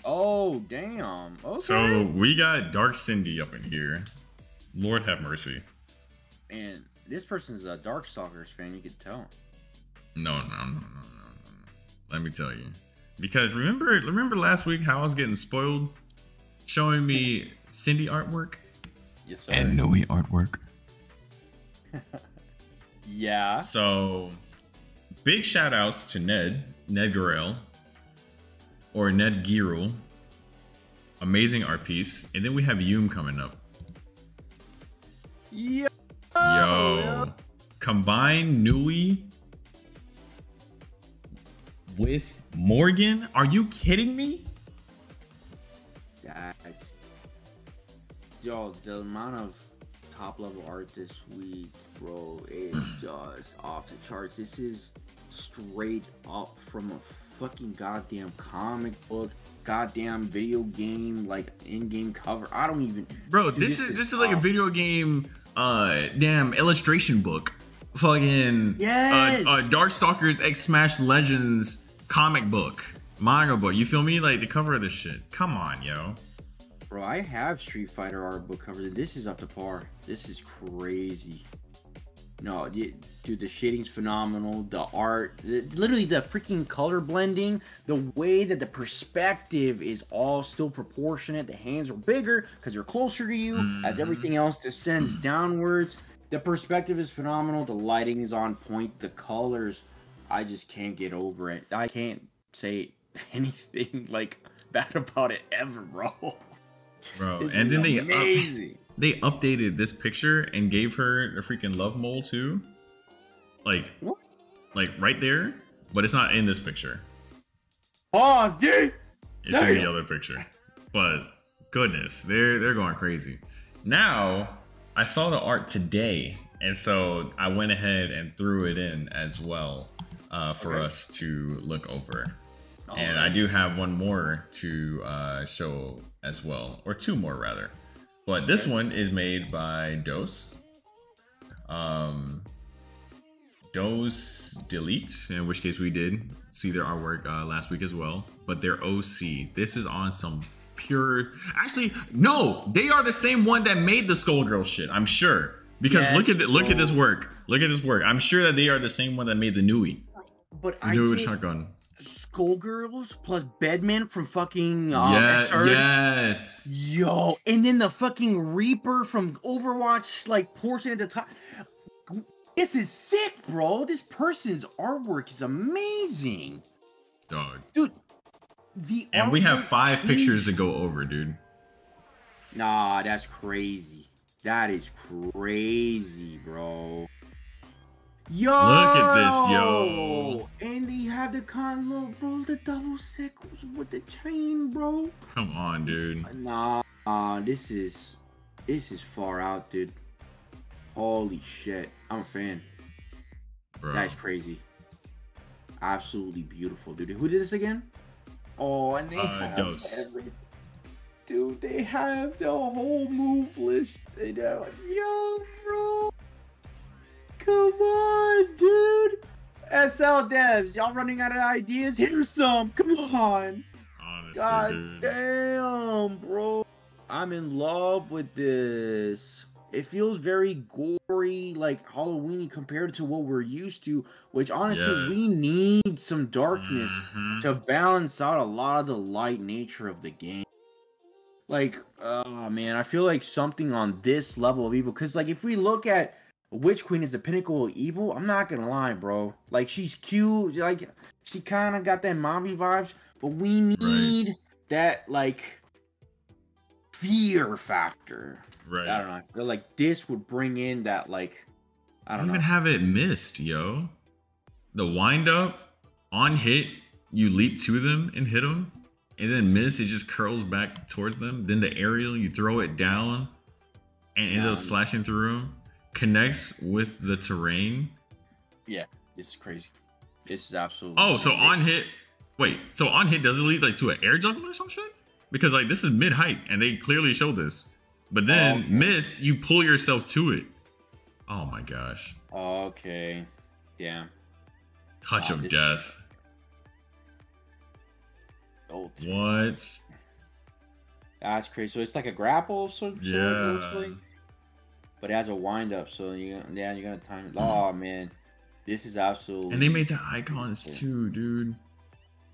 Oh damn. Okay. So we got Dark Cindy up in here. Lord have mercy. and this person's a Darkstalkers fan. You could tell. No, no, no, no, no, no, no. Let me tell you. Because remember remember last week how I was getting spoiled showing me Cindy artwork? Yes, sir. And Noe artwork. yeah. So big shout outs to Ned, Ned Gurrell, or Ned Girul. Amazing art piece. And then we have Yoom coming up. Yo. Yo, Combine Nui with Morgan? Are you kidding me? That's yo, the amount of top level art this week, bro, is just off the charts. This is straight up from a fucking goddamn comic book, goddamn video game, like in-game cover. I don't even Bro, Dude, this, is this is like a video game uh damn illustration book. Fucking Yes! uh, uh Darkstalkers X Smash Legends comic book. Manga book. You feel me? Like the cover of this shit. Come on, yo. Bro, I have Street Fighter art book covers. and This is up to par. This is crazy. No, dude, the shading's phenomenal. The art, literally the freaking color blending, the way that the perspective is all still proportionate. The hands are bigger because they're closer to you. As Mhm. everything else descends downwards, the perspective is phenomenal. The lighting is on point. The colors, I just can't get over it. I can't say anything like bad about it ever, bro. Bro. This and then they up, amazing. They updated this picture and gave her a freaking love mole too. Like What? like right there, but it's not in this picture. Oh, dude. It's in the other picture. But goodness, they're they're going crazy. Now, I saw the art today, and so I went ahead and threw it in as well uh, for Okay. us to look over. and I do have one more to uh, show as well, or two more rather. But this one is made by Dose. Um, Dose Delete, in which case we did see their artwork uh, last week as well. But their OC, this is on some pure. Actually, no, they are the same one that made the Skullgirl shit. I'm sure because Yes, look at the, look at this work. Look at this work. I'm sure that they are the same one that made the Nui. But The I Nui with get shotgun. Skullgirls plus Bedman from fucking um, yeah, yes. Yo, and then the fucking Reaper from Overwatch, like portion at the top. This is sick, bro. This person's artwork is amazing, Dog. dude. The And we have five changed- pictures to go over, dude. Nah, that's crazy. That is crazy, bro. Yo! Look at this, yo. And they have the kind of bro, the double sickles with the chain, bro. Come on, dude. Nah, uh, this is this is far out, dude. Holy shit. I'm a fan. Bro. That's crazy. Absolutely beautiful, dude. Who did this again? Oh, and they Uh, have Dose. every- Dude, they have the whole move list. Yo, bro. Come on, dude. SL devs, y'all running out of ideas? Here's some. Come on. Honestly, God dude. damn, bro. I'm in love with this. It feels very gory, like Halloweeny compared to what we're used to, which honestly, Yes. we need some darkness Mhm. to balance out a lot of the light nature of the game. Like, oh man, I feel like something on this level of evil, because like if we look at Witch Queen is the pinnacle of evil, I'm not gonna lie, bro. Like she's cute, like she kind of got that mommy vibes, but we need that like fear factor. Right. I don't know. I feel like this would bring in that like I I don't don't even have it missed, yo. The wind up on hit, you leap to them and hit them, and then miss, it just curls back towards them. Then the aerial, you throw it down and ends up slashing through them. Connects with the terrain. Yeah, this is crazy. This is absolutely. Oh, so crazy. on hit, wait, so on hit does it lead like to an air juggle or some shit? Because like this is mid height and they clearly show this. But oh, then Okay. missed, you pull yourself to it. Oh my gosh. Okay. Damn. Touch Wow, of death. Oh, What? that's crazy. So it's like a grapple of some sort. Yeah. like. But it has a wind up, so you yeah you're gonna time it. Oh man, this is absolutely. And they made the icons too, dude.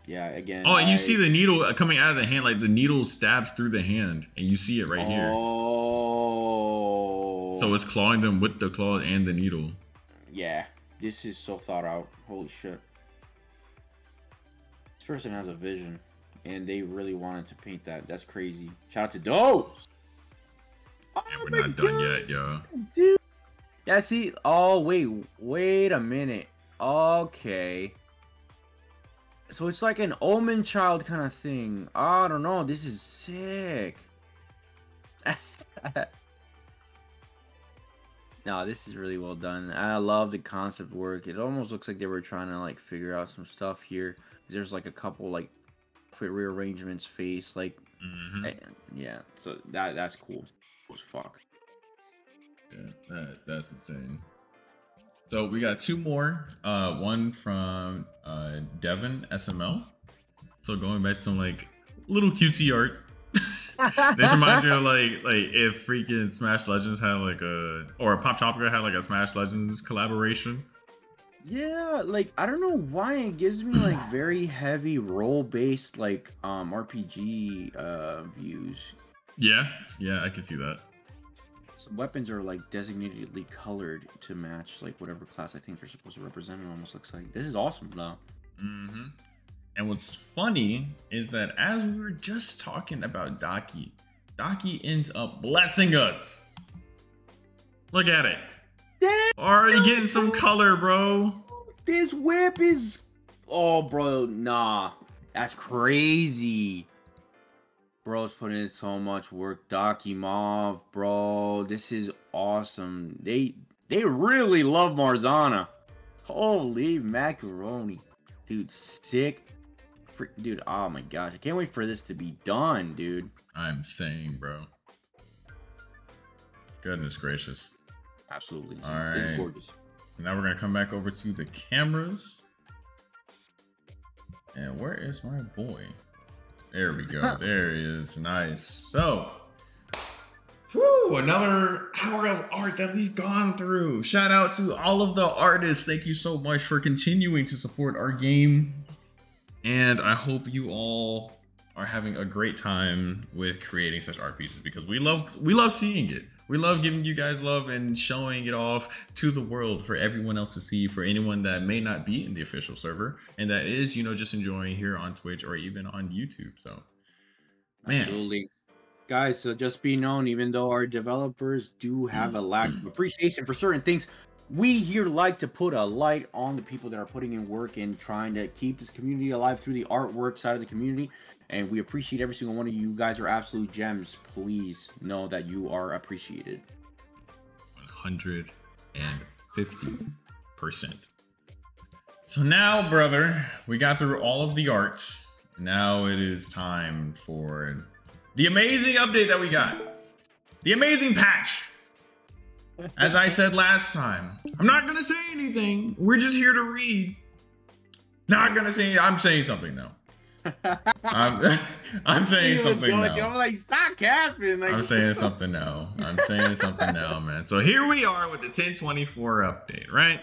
Yeah, again. Oh, and you see the needle uh, coming out of the hand, like the needle stabs through the hand, and you see it right here. Oh. So it's clawing them with the claw and the needle. Yeah, this is so thought out. Holy shit. This person has a vision, and they really wanted to paint that. That's crazy. Shout out to Dose. Oh And we're my not done yet, yo. Dude, Yeah, see. Oh, wait. Wait a minute. Okay. So it's like an Omen Child kind of thing. I don't know. This is sick. no, this is really well done. I love the concept work. It almost looks like they were trying to like figure out some stuff here. There's like a couple like rearrangements, face like, Mhm. eh, yeah. So that that's cool. As fuck. Yeah, that, that's insane. So we got two more. Uh, one from uh, Devin SML. So going back to some like little cutesy art. this reminds me of like like if freaking Smash Legends had like a or Poptropica had like a Smash Legends collaboration. Yeah, like I don't know why it gives me like very heavy role-based like um RPG uh views. Yeah, yeah, I can see that. So weapons are like designatedly colored to match like whatever class I think they're supposed to represent. It almost looks like this is awesome though. hmm And what's funny is that as we were just talking about Daki, Daki ends up blessing us. Look at it. Already getting some color, bro. This whip is oh bro, nah. That's crazy. Bro's putting in so much work. Doki Mauve, bro. This is awesome. They they really love Marzana. Holy macaroni. Dude, sick. Dude, oh my gosh. I can't wait for this to be done, dude. I'm saying, bro. Goodness gracious. Absolutely. All This is gorgeous. Now we're gonna come back over to the cameras. And where is my boy? There we go. there he is. Nice. So, whew, another hour of art that we've gone through. Shout out to all of the artists. Thank you so much for continuing to support our game. And I hope you all are having a great time with creating such art pieces because we love we love seeing it. We love giving you guys love and showing it off to the world for everyone else to see, for anyone that may not be in the official server and that is, you know, just enjoying here on Twitch or even on YouTube. So, man, Absolutely. Guys, so just be known, even though our developers do have a lack of appreciation for certain things, we here like to put a light on the people that are putting in work and trying to keep this community alive through the artwork side of the community. And we appreciate every single one of you. You guys are absolute gems. Please know that you are appreciated. 150%. So now, brother, we got through all of the art. Now it is time for the amazing update that we got. The amazing patch. As I said last time, I'm not going to say anything. We're just here to read. Not going to say, I'm saying something now. I'm, I'm saying something now. I'm like, stop capping. Like, I'm saying something now. I'm saying something now, man. So here we are with the 1024 update, right?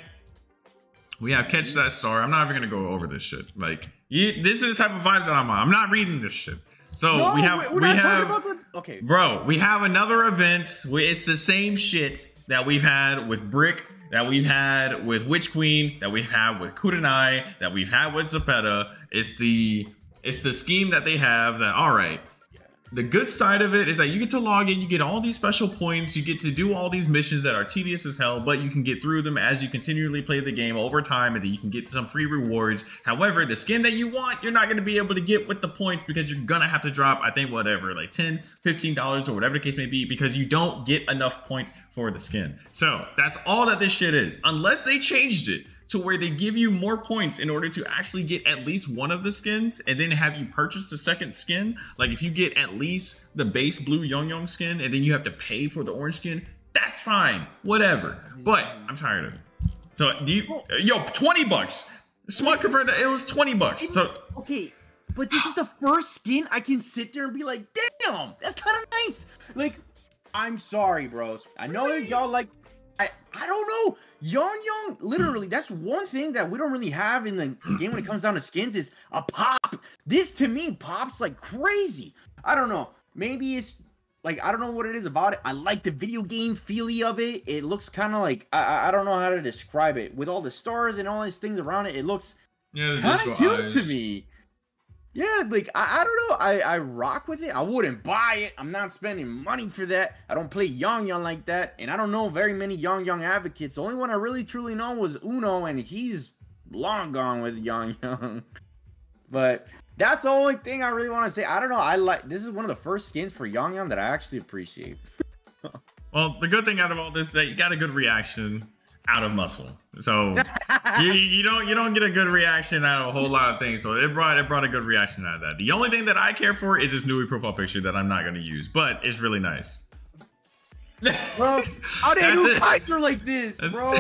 We have catch that star. I'm not even gonna go over this shit. Like, you, this is the type of vibes that I'm on. I'm not reading this shit. So No, we have, we're we not have, talking about the. Okay. bro. We have another event. It's the same shit that we've had with Brick, that we've had with Witch Queen, that we've had with Kurenai, that we've had with Zapeta. It's the it's the scheme that they have that all right. The good side of it is that you get to log in, you get all these special points, you get to do all these missions that are tedious as hell, but you can get through them as you continually play the game over time, and then you can get some free rewards. However, the skin that you want, you're not going to be able to get with the points because you're going to have to drop, I think, whatever, like 10 $15 or whatever the case may be, because you don't get enough points for the skin. So that's all that this shit is. Unless they changed it to where they give you more points in order to actually get at least one of the skins and then have you purchase the second skin. Like if you get at least the base blue Yong Yong skin and then you have to pay for the orange skin, that's fine. Whatever. But I'm tired of it. So do you yo, 20 bucks. Smart confirmed that it was 20 bucks. So Okay, but this is the first skin I can sit there and be like, damn, that's kind of nice. Like, I'm sorry, bros. I know y'all like, I, don't know. Yong Yong, literally, that's one thing that we don't really have in the game when it comes down to skins is a pop. This to me pops like crazy. I don't know. Maybe it's like I don't know what it is about it. I like the video game feely of it. It looks kind of like I, I- I don't know how to describe it with all the stars and all these things around it. It looks yeah, kind of cute eyes. to me. Yeah, like I, I don't know. I, I rock with it. I wouldn't buy it. I'm not spending money for that. I don't play Yong Yong like that. And I don't know very many Yong Yong advocates. The only one I really truly know was Uno, and he's long gone with Young Young. But that's the only thing I really want to say. I don't know. I like this is one of the first skins for Yong Yong that I actually appreciate. well, the good thing out of all this is that you got a good reaction out of muscle. So you, you don't you don't get a good reaction out of a whole lot of things. So it brought it brought a good reaction out of that. The only thing that I care for is this new profile picture that I'm not going to use, but it's really nice. Bro, how they do Kaiser like this, That's, bro?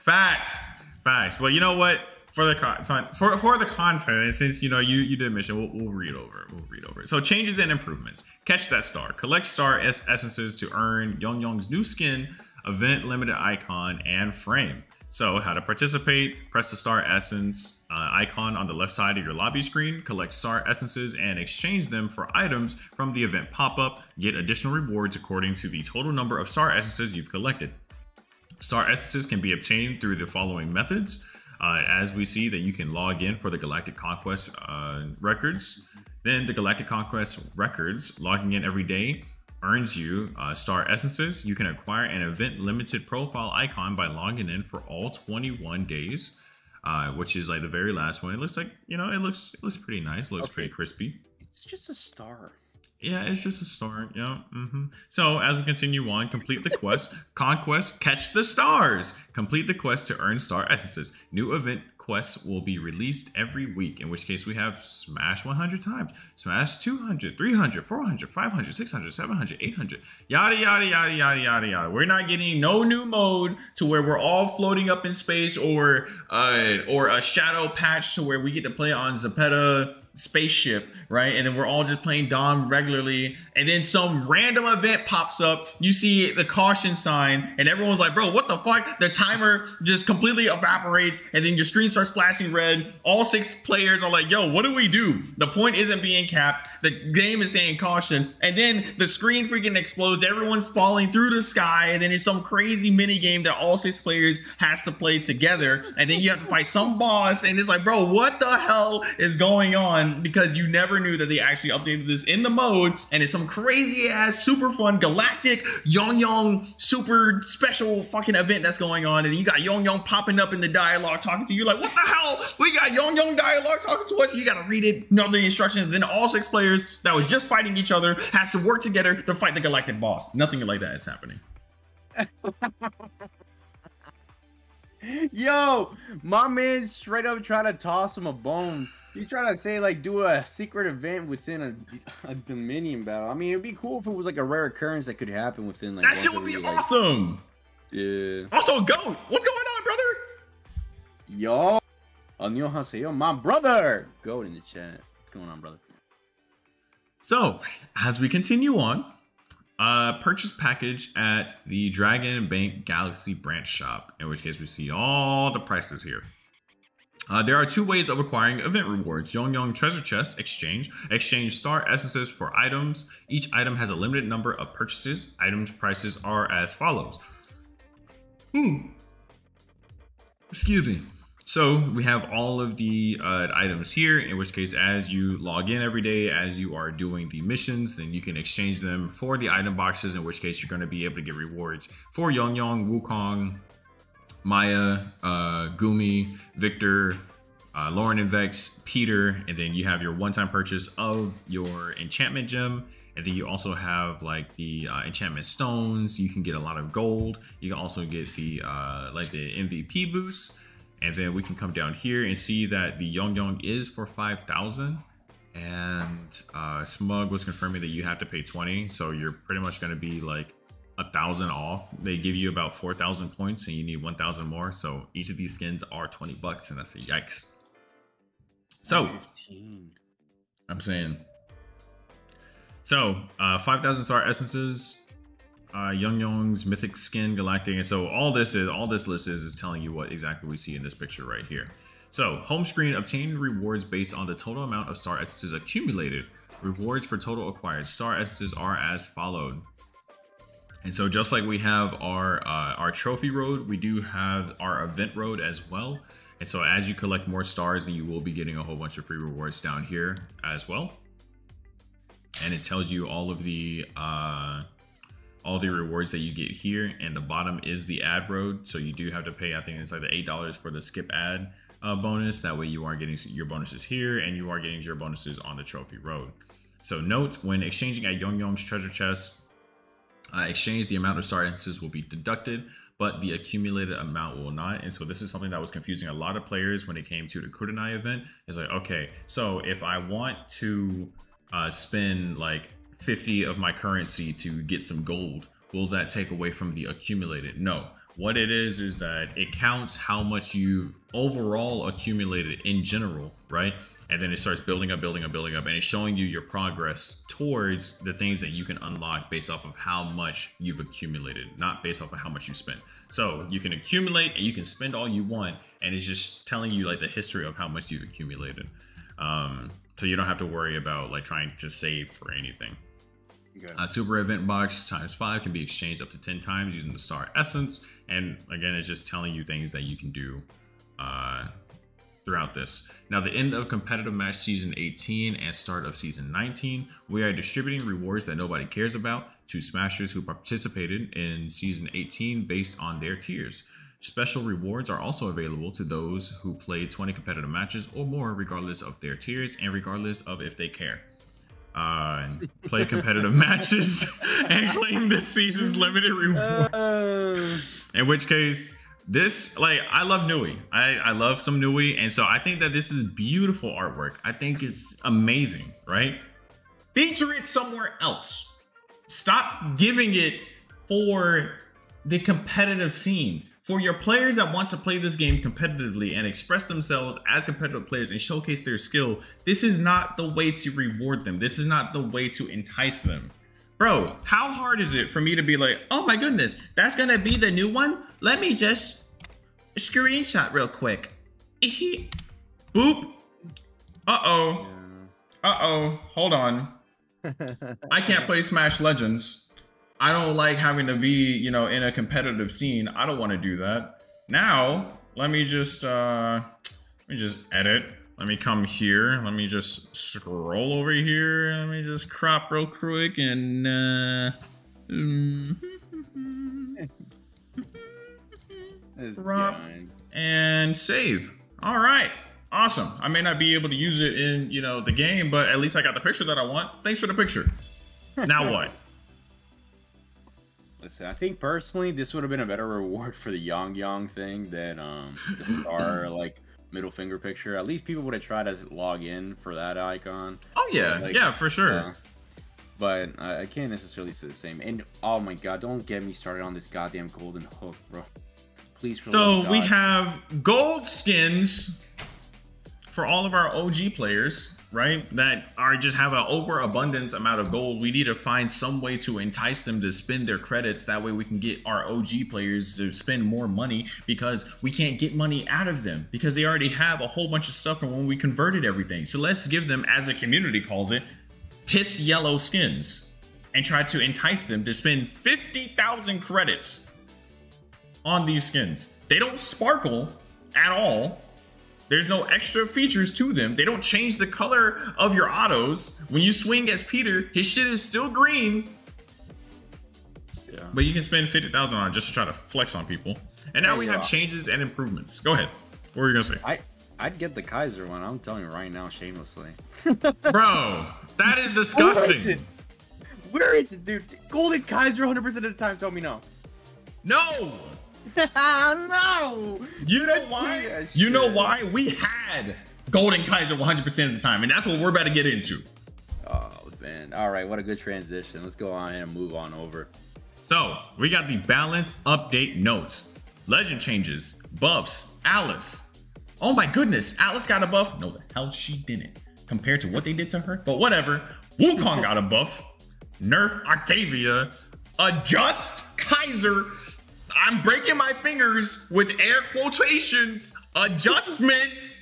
Facts, facts. But you know what? For the content, for, for the content, since you know you you did mention, we'll, we'll read over it. We'll read over it. So changes and improvements. Catch that star. Collect star essences to earn Yong Yong's new skin event limited icon, and frame. So, how to participate, press the star essence uh, icon on the left side of your lobby screen, collect star essences, and exchange them for items from the event pop up. Get additional rewards according to the total number of star essences you've collected. Star essences can be obtained through the following methods. Uh, as we see that you can log in for the Galactic Conquest uh, records. Then the Galactic Conquest records, logging in every day, earns you uh, star essences. You can acquire an event limited profile icon by logging in for all 21 days, uh, which is like the very last one. It looks like you know it looks it looks pretty nice. Looks okay. pretty crispy. It's just a star. Yeah, it's just a star. Yeah. Mm-hmm. So as we continue on, complete the quest. Conquest, catch the stars. Complete the quest to earn star essences. New event quests will be released every week, in which case we have Smash 100 times, Smash 200, 300, 400, 500, 600, 700, 800, yada, yada, yada, yada, yada, yada. We're not getting no new mode to where we're all floating up in space or, uh, or a shadow patch to where we get to play on Zapeta spaceship, right? And then we're all just playing Dom regularly. And then some random event pops up. You see the caution sign, and everyone's like, bro, what the fuck? The timer just completely evaporates, and then your screen starts flashing red. All six players are like, yo, what do we do? The point isn't being capped. The game is saying caution. And then the screen freaking explodes. Everyone's falling through the sky. And then it's some crazy mini game that all six players has to play together. And then you have to fight some boss. And it's like, bro, what the hell is going on? Fun because you never knew that they actually updated this in the mode and it's some crazy ass, super fun, galactic, Yong Yong, super special fucking event that's going on. And you got Yong Yong popping up in the dialogue talking to you like, what the hell? We got Yong Yong dialogue talking to us. You got to read it, know the instructions. Then all six players that was just fighting each other has to work together to fight the galactic boss. Nothing like that is happening. Yo, my man straight up trying to toss him a bone you trying to say like do a secret event within a, a Dominion battle? I mean, it'd be cool if it was like a rare occurrence that could happen within like. That shit would be like, awesome. Yeah. Also, goat. What's going on, brother? Yo, annyeonghaseyo, my brother. Goat in the chat. What's going on, brother? So, as we continue on, uh, purchase package at the Dragon Bank Galaxy branch shop. In which case, we see all the prices here. Uh, there are two ways of acquiring event rewards. Yong Yong Treasure Chest Exchange. Exchange star essences for items. Each item has a limited number of purchases. Items prices are as follows. Hmm. Excuse me. So we have all of the uh, items here, in which case, as you log in every day, as you are doing the missions, then you can exchange them for the item boxes, in which case you're going to be able to get rewards for Yong Yong, Wukong, Maya, uh, Gumi, Victor, uh, Lauren and Vex, Peter, and then you have your one-time purchase of your enchantment gem. And then you also have like the uh, enchantment stones. You can get a lot of gold. You can also get the uh, like the MVP boost. And then we can come down here and see that the Yong Yong is for 5,000. And uh, Smug was confirming that you have to pay 20. So you're pretty much going to be like a thousand off. They give you about 4,000 points and you need 1,000 more. So each of these skins are 20 bucks and that's a yikes. So 15. I'm saying. So uh, 5,000 star essences, uh, Yong Yong's mythic skin, galactic. And so all this is, all this list is, is telling you what exactly we see in this picture right here. So home screen, obtain rewards based on the total amount of star essences accumulated. Rewards for total acquired star essences are as followed. And so just like we have our uh, our trophy road, we do have our event road as well. And so as you collect more stars, then you will be getting a whole bunch of free rewards down here as well. And it tells you all of the uh, all the rewards that you get here. And the bottom is the ad road. So you do have to pay, I think it's like the $8 for the skip ad uh, bonus. That way you are getting your bonuses here and you are getting your bonuses on the trophy road. So note, when exchanging at Yong Yong's treasure chest, uh, exchange, the amount of star instances will be deducted, but the accumulated amount will not. And so this is something that was confusing a lot of players when it came to the Kurenai event. It's like, okay, so if I want to uh, spend like 50 of my currency to get some gold, will that take away from the accumulated? No. What it is is that it counts how much you've overall accumulated in general, right? And then it starts building up, building up, building up, and it's showing you your progress towards the things that you can unlock based off of how much you've accumulated, not based off of how much you spent. So you can accumulate and you can spend all you want, and it's just telling you like the history of how much you've accumulated. Um, so you don't have to worry about like trying to save for anything. Okay. A super event box times five can be exchanged up to 10 times using the star essence. And again, it's just telling you things that you can do uh, throughout this. Now, the end of competitive match season 18 and start of season 19, we are distributing rewards that nobody cares about to smashers who participated in season 18 based on their tiers. Special rewards are also available to those who play 20 competitive matches or more, regardless of their tiers and regardless of if they care uh, play competitive matches and claim this season's limited rewards. Uh... In which case, this like I love Nui. I I love some Nui, and so I think that this is beautiful artwork. I think it's amazing, right? Feature it somewhere else. Stop giving it for the competitive scene for your players that want to play this game competitively and express themselves as competitive players and showcase their skill, this is not the way to reward them. This is not the way to entice them. Bro, how hard is it for me to be like, oh my goodness, that's gonna be the new one? Let me just screenshot real quick. Boop. Uh-oh. Uh-oh. Hold on. I can't play Smash Legends. I don't like having to be, you know, in a competitive scene. I don't want to do that. Now, let me just, uh, let me just edit. Let me come here. Let me just scroll over here. Let me just crop real quick and, uh, crop and save. All right. Awesome. I may not be able to use it in, you know, the game, but at least I got the picture that I want. Thanks for the picture. now what? Listen, I think personally this would have been a better reward for the Yong Yong thing than um, the star like middle finger picture. At least people would have tried to log in for that icon. Oh yeah, like, yeah, for sure. Uh, but I, I can't necessarily say the same. And oh my god, don't get me started on this goddamn golden hook, bro. Please. so we have gold skins for all of our OG players right? That are just have an overabundance amount of gold. We need to find some way to entice them to spend their credits. That way we can get our OG players to spend more money because we can't get money out of them because they already have a whole bunch of stuff from when we converted everything. So let's give them, as the community calls it, piss yellow skins and try to entice them to spend 50,000 credits on these skins. They don't sparkle at all there's no extra features to them. They don't change the color of your autos. When you swing as Peter, his shit is still green. Yeah. But you can spend 50,000 on it just to try to flex on people. And now we have changes and improvements. Go ahead. What were you going to say? I, I'd get the Kaiser one. I'm telling you right now, shamelessly. Bro, that is disgusting. Where is it? Where is it, dude? Golden Kaiser 100% of the time tell me no. No! No. You know why? you know why? We had Golden Kaiser 100% of the time, and that's what we're about to get into. Oh man! All right, what a good transition. Let's go on and move on over. So we got the balance update notes, legend changes, buffs. Alice. Oh my goodness, Alice got a buff. No, the hell she didn't. Compared to what they did to her, but whatever. Wukong got a buff. Nerf Octavia. Adjust Kaiser I'm breaking my fingers with air quotations. Adjustments.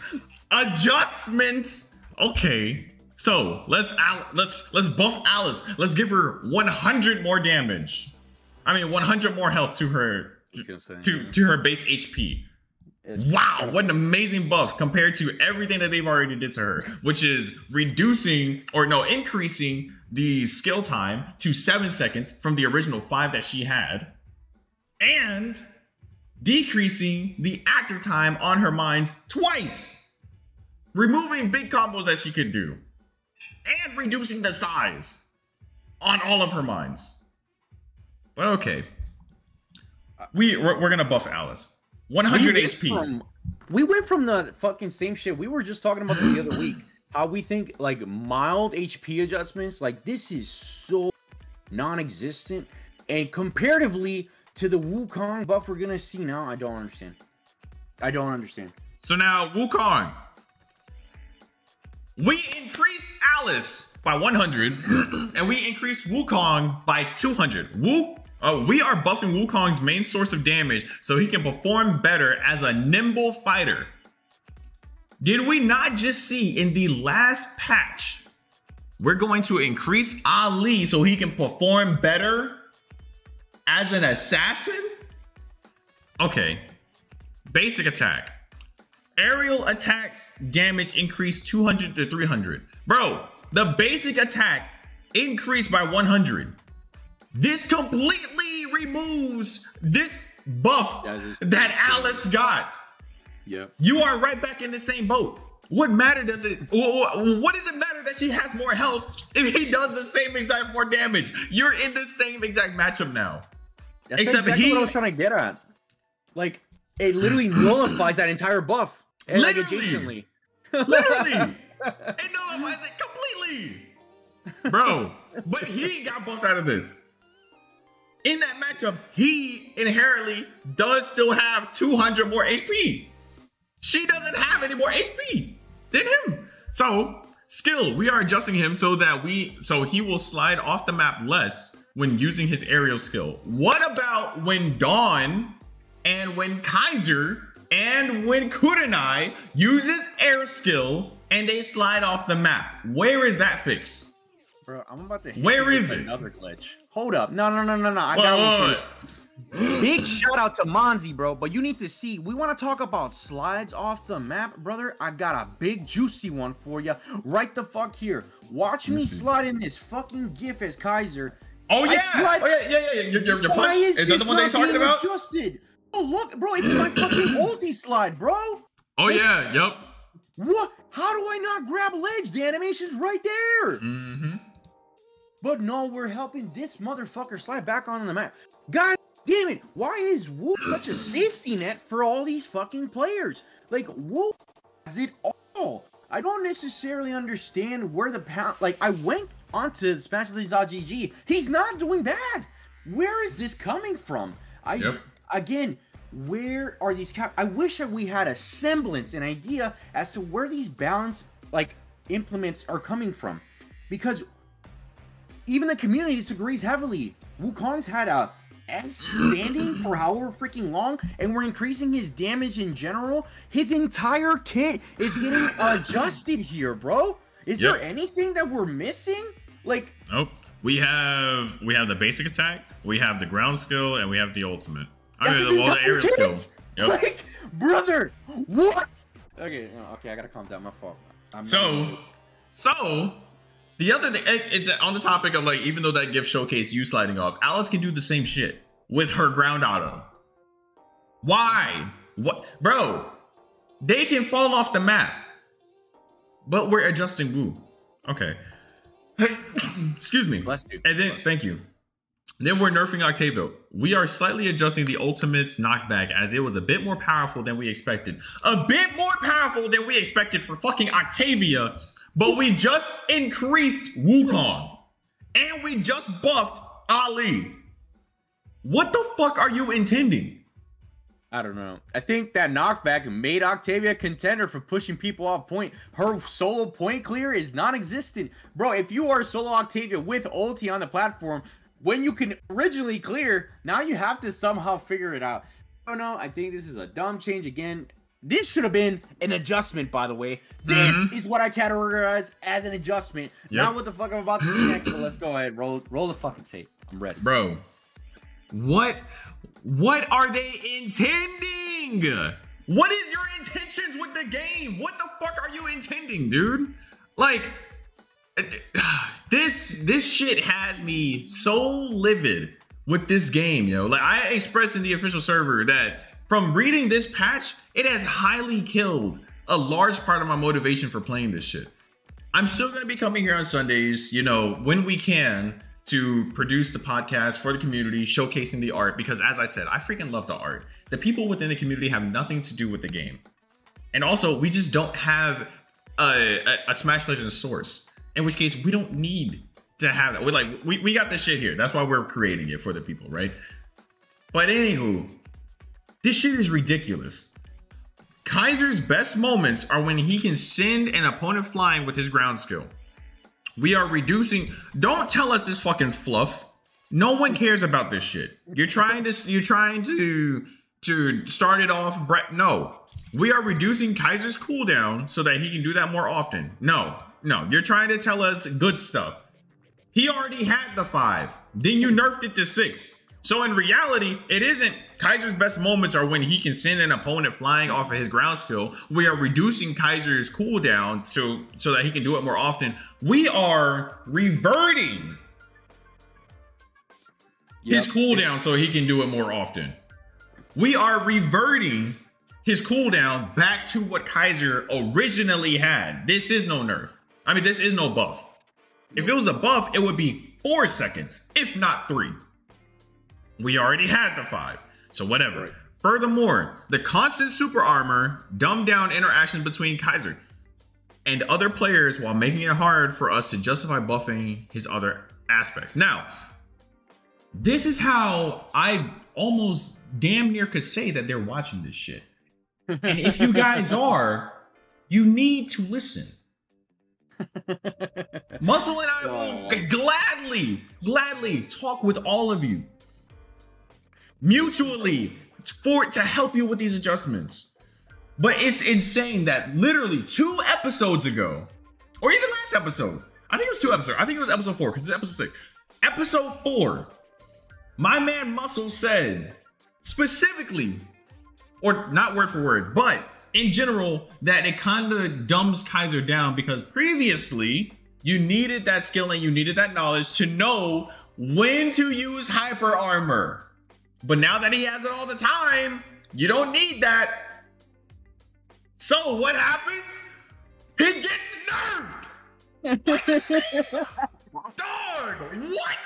adjustments. Okay. So let's let's let's buff Alice. Let's give her 100 more damage. I mean, 100 more health to her gonna to to her base HP. It's- Wow, what an amazing buff compared to everything that they've already did to her, which is reducing or no, increasing the skill time to seven seconds from the original five that she had, and decreasing the actor time on her mines twice, removing big combos that she could do, and reducing the size on all of her mines. But okay, we we're, we're gonna buff Alice. 100 We HP. From, we went from the fucking same shit. We were just talking about the other week. How we think like mild HP adjustments, like this is so non-existent, and comparatively to the Wukong buff we're gonna see now, I don't understand. I don't understand. So now Wukong. We increase Alice by 100, and we increase Wukong by 200. Wu, uh, we are buffing Wukong's main source of damage so he can perform better as a nimble fighter. Did we not just see in the last patch? We're going to increase Ali so he can perform better as an assassin? Okay. Basic attack. Aerial attacks damage increased 200 to 300. Bro, the basic attack increased by 100. This completely removes this buff That Alice got. Yep. You are right back in the same boat. What matter does it? wh- wh- What does it matter that she has more health if he does the same exact more damage? You're in the same exact matchup now. That's Except exactly he- what I was trying to get at. Like it literally nullifies that entire buff. And like Literally. adjacently. Literally, it nullifies it completely, bro. But he got buffed out of this. In that matchup, he inherently does still have 200 more HP. She doesn't have any more HP than him. So, skill, we are adjusting him so that we so he will slide off the map less when using his aerial skill. What about when Dawn and when Kaiser and when Kurenai uses air skill and they slide off the map? Where is that fix? Bro, I'm about to hit Where is it? another glitch. Hold up. No, no, no, no, no. I Wait, got wait, one for you. Big shout out to Monzi, bro. But you need to see. We want to talk about slides off the map, brother. I got a big juicy one for you. Right the fuck here. Watch me slide in this fucking GIF as Kaiser. Oh yeah, oh yeah, yeah, yeah. Your, your, your Why is, is this that the one they talking about? adjusted? Oh look, bro, it's my fucking ulti slide, bro. Oh yeah, yep. What? How do I not grab ledge? The animation's right there. Mm-hmm. But no, we're helping this motherfucker slide back on the map. God damn it! Why is Whoop such a safety net for all these fucking players? Like Whoop has it all. I don't necessarily understand where the pound. Like I went onto SmashLegends.gg. He's not doing bad. Where is this coming from? I Yep. again. Where are these? Ca- I wish that we had a semblance, an idea as to where these balance like implements are coming from, because even the community disagrees heavily. Wukong's had a S standing for however freaking long, and we're increasing his damage in general. His entire kit is getting adjusted here, bro. Is Yep. there anything that we're missing? Like, Nope. We have we have the basic attack, we have the ground skill, and we have the ultimate. I that's mean, the, well, the entire aerial skill. kit? Yep. Like, brother, what? Okay, okay, I gotta calm down. My fault. I'm So, so the other thing, it's, it's on the topic of like, even though that gift showcase you sliding off, Alice can do the same shit with her ground auto. Why? What, bro? They can fall off the map, but we're adjusting Woo. Okay. Excuse me. Bless you. And then, Bless thank you. Then we're nerfing Octavia. We are slightly adjusting the ultimate's knockback as it was a bit more powerful than we expected. A bit more powerful than we expected for fucking Octavia, but we just increased Wukong. And we just buffed Ali. What the fuck are you intending? I don't know. I think that knockback made Octavia a contender for pushing people off point. Her solo point clear is non-existent. Bro, if you are solo Octavia with ulti on the platform, when you can originally clear, now you have to somehow figure it out. I don't know. I think this is a dumb change again. This should have been an adjustment, by the way. This Mhm. is what I categorize as an adjustment. Yep. Not what the fuck I'm about to see next, but let's go ahead. Roll roll the fucking tape. I'm ready. Bro, what what are they intending? What is your intentions with the game? What the fuck are you intending, dude? Like this this shit has me so livid with this game, yo. Like I expressed in the official server that from reading this patch, it has highly killed a large part of my motivation for playing this shit. I'm still going to be coming here on Sundays, you know, when we can to produce the podcast for the community, showcasing the art because as I said, I freaking love the art. The people within the community have nothing to do with the game. And also, we just don't have a, a, a Smash Legends source. In which case, we don't need to have that. We like we, we got this shit here. That's why we're creating it for the people, right? But anywho, this shit is ridiculous. Kaiser's best moments are when he can send an opponent flying with his ground skill. We are reducing. Don't tell us this fucking fluff. No one cares about this shit. You're trying to. You're trying to to start it off. Brett. No, we are reducing Kaiser's cooldown so that he can do that more often. No, no, you're trying to tell us good stuff. He already had the five. Then you nerfed it to six. So in reality, it isn't Kaiser's best moments are when he can send an opponent flying off of his ground skill. We are reducing Kaiser's cooldown so so that he can do it more often. We are reverting yep. his cooldown so he can do it more often. We are reverting his cooldown back to what Kaiser originally had. This is no nerf. I mean, this is no buff. If it was a buff, it would be four seconds, if not three. We already had the five, so whatever. Right. Furthermore, the constant super armor dumbed down interactions between Kaiser and other players while making it hard for us to justify buffing his other aspects. Now, this is how I almost damn near could say that they're watching this shit. And if you guys are, you need to listen. Muscle and I will gladly, gladly talk with all of you mutually for to help you with these adjustments. But it's insane that literally two episodes ago, or even last episode, I think it was two episodes. I think it was episode four because it's episode six. Episode four, my man Muscle said specifically, or not word for word, but in general, that it kind of dumbs Kaiser down because previously you needed that skill and you needed that knowledge to know when to use hyper armor. But now that he has it all the time, you don't need that. So what happens? He gets nerfed. Dog, what?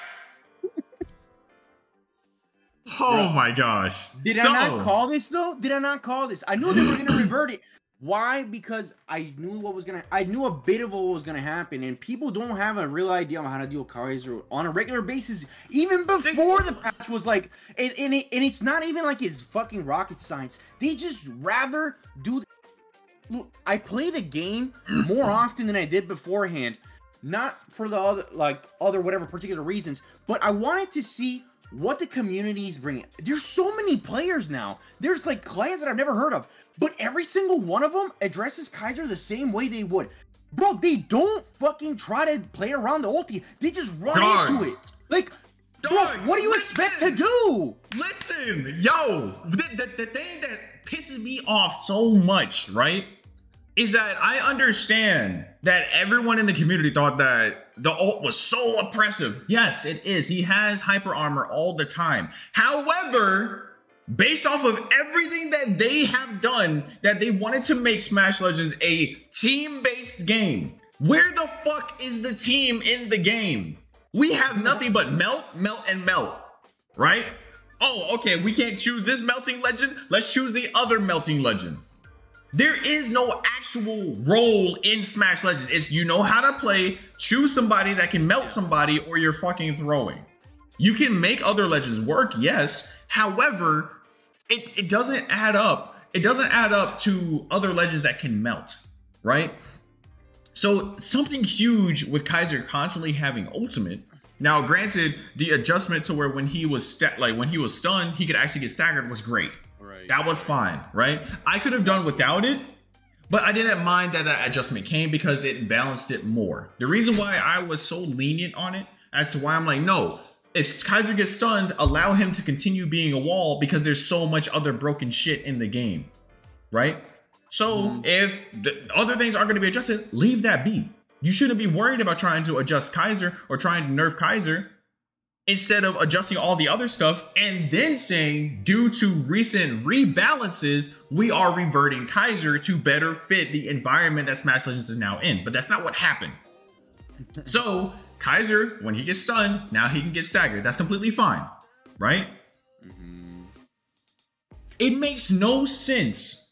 Oh my gosh. Did so, I not call this though? Did I not call this? I knew they were gonna revert it. Why? Because I knew what was gonna I knew a bit of what was gonna happen, and people don't have a real idea on how to deal with Kaiser on a regular basis. Even before the patch was like and, and, it, and it's not even like it's fucking rocket science. They just rather do Look, I play the game more often than I did beforehand. Not for the other like other whatever particular reasons, but I wanted to see what the community is bringing. There's so many players now. There's like clans that I've never heard of, but every single one of them addresses Kaiser the same way they would. Bro, they don't fucking try to play around the ulti. They just run into it. Like, bro, what do you listen, expect to do? Listen, yo, the, the, the thing that pisses me off so much, right, is that I understand that everyone in the community thought that the ult was so oppressive. Yes, it is. He has hyper armor all the time. However, based off of everything that they have done, that they wanted to make Smash Legends a team-based game. Where the fuck is the team in the game? We have nothing but melt, melt, and melt, right? Oh, okay, we can't choose this melting legend. Let's choose the other melting legend. There is no actual role in Smash Legends. It's you know how to play, choose somebody that can melt somebody, or you're fucking throwing. You can make other legends work, yes. However, it, it doesn't add up. It doesn't add up to other legends that can melt, right? So something huge with Kaiser constantly having ultimate. Now, granted, the adjustment to where when he was like when he was stunned, he could actually get staggered was great. Right. That was fine, right? I could have done without it, but I didn't mind that that adjustment came because it balanced it more. The reason why I was so lenient on it as to why I'm like, no, if Kaiser gets stunned, allow him to continue being a wall because there's so much other broken shit in the game, right? So mm-hmm. if the other things aren't going to be adjusted, leave that be. You shouldn't be worried about trying to adjust Kaiser or trying to nerf Kaiser instead of adjusting all the other stuff and then saying, due to recent rebalances, we are reverting Kaiser to better fit the environment that Smash Legends is now in. But that's not what happened. so Kaiser, when he gets stunned, now he can get staggered. That's completely fine, right? Mm-hmm. It makes no sense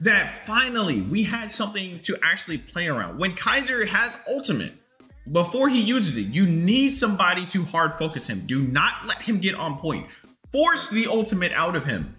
that finally we had something to actually play around. When Kaiser has ultimate, before he uses it, you need somebody to hard focus him. Do not let him get on point. Force the ultimate out of him.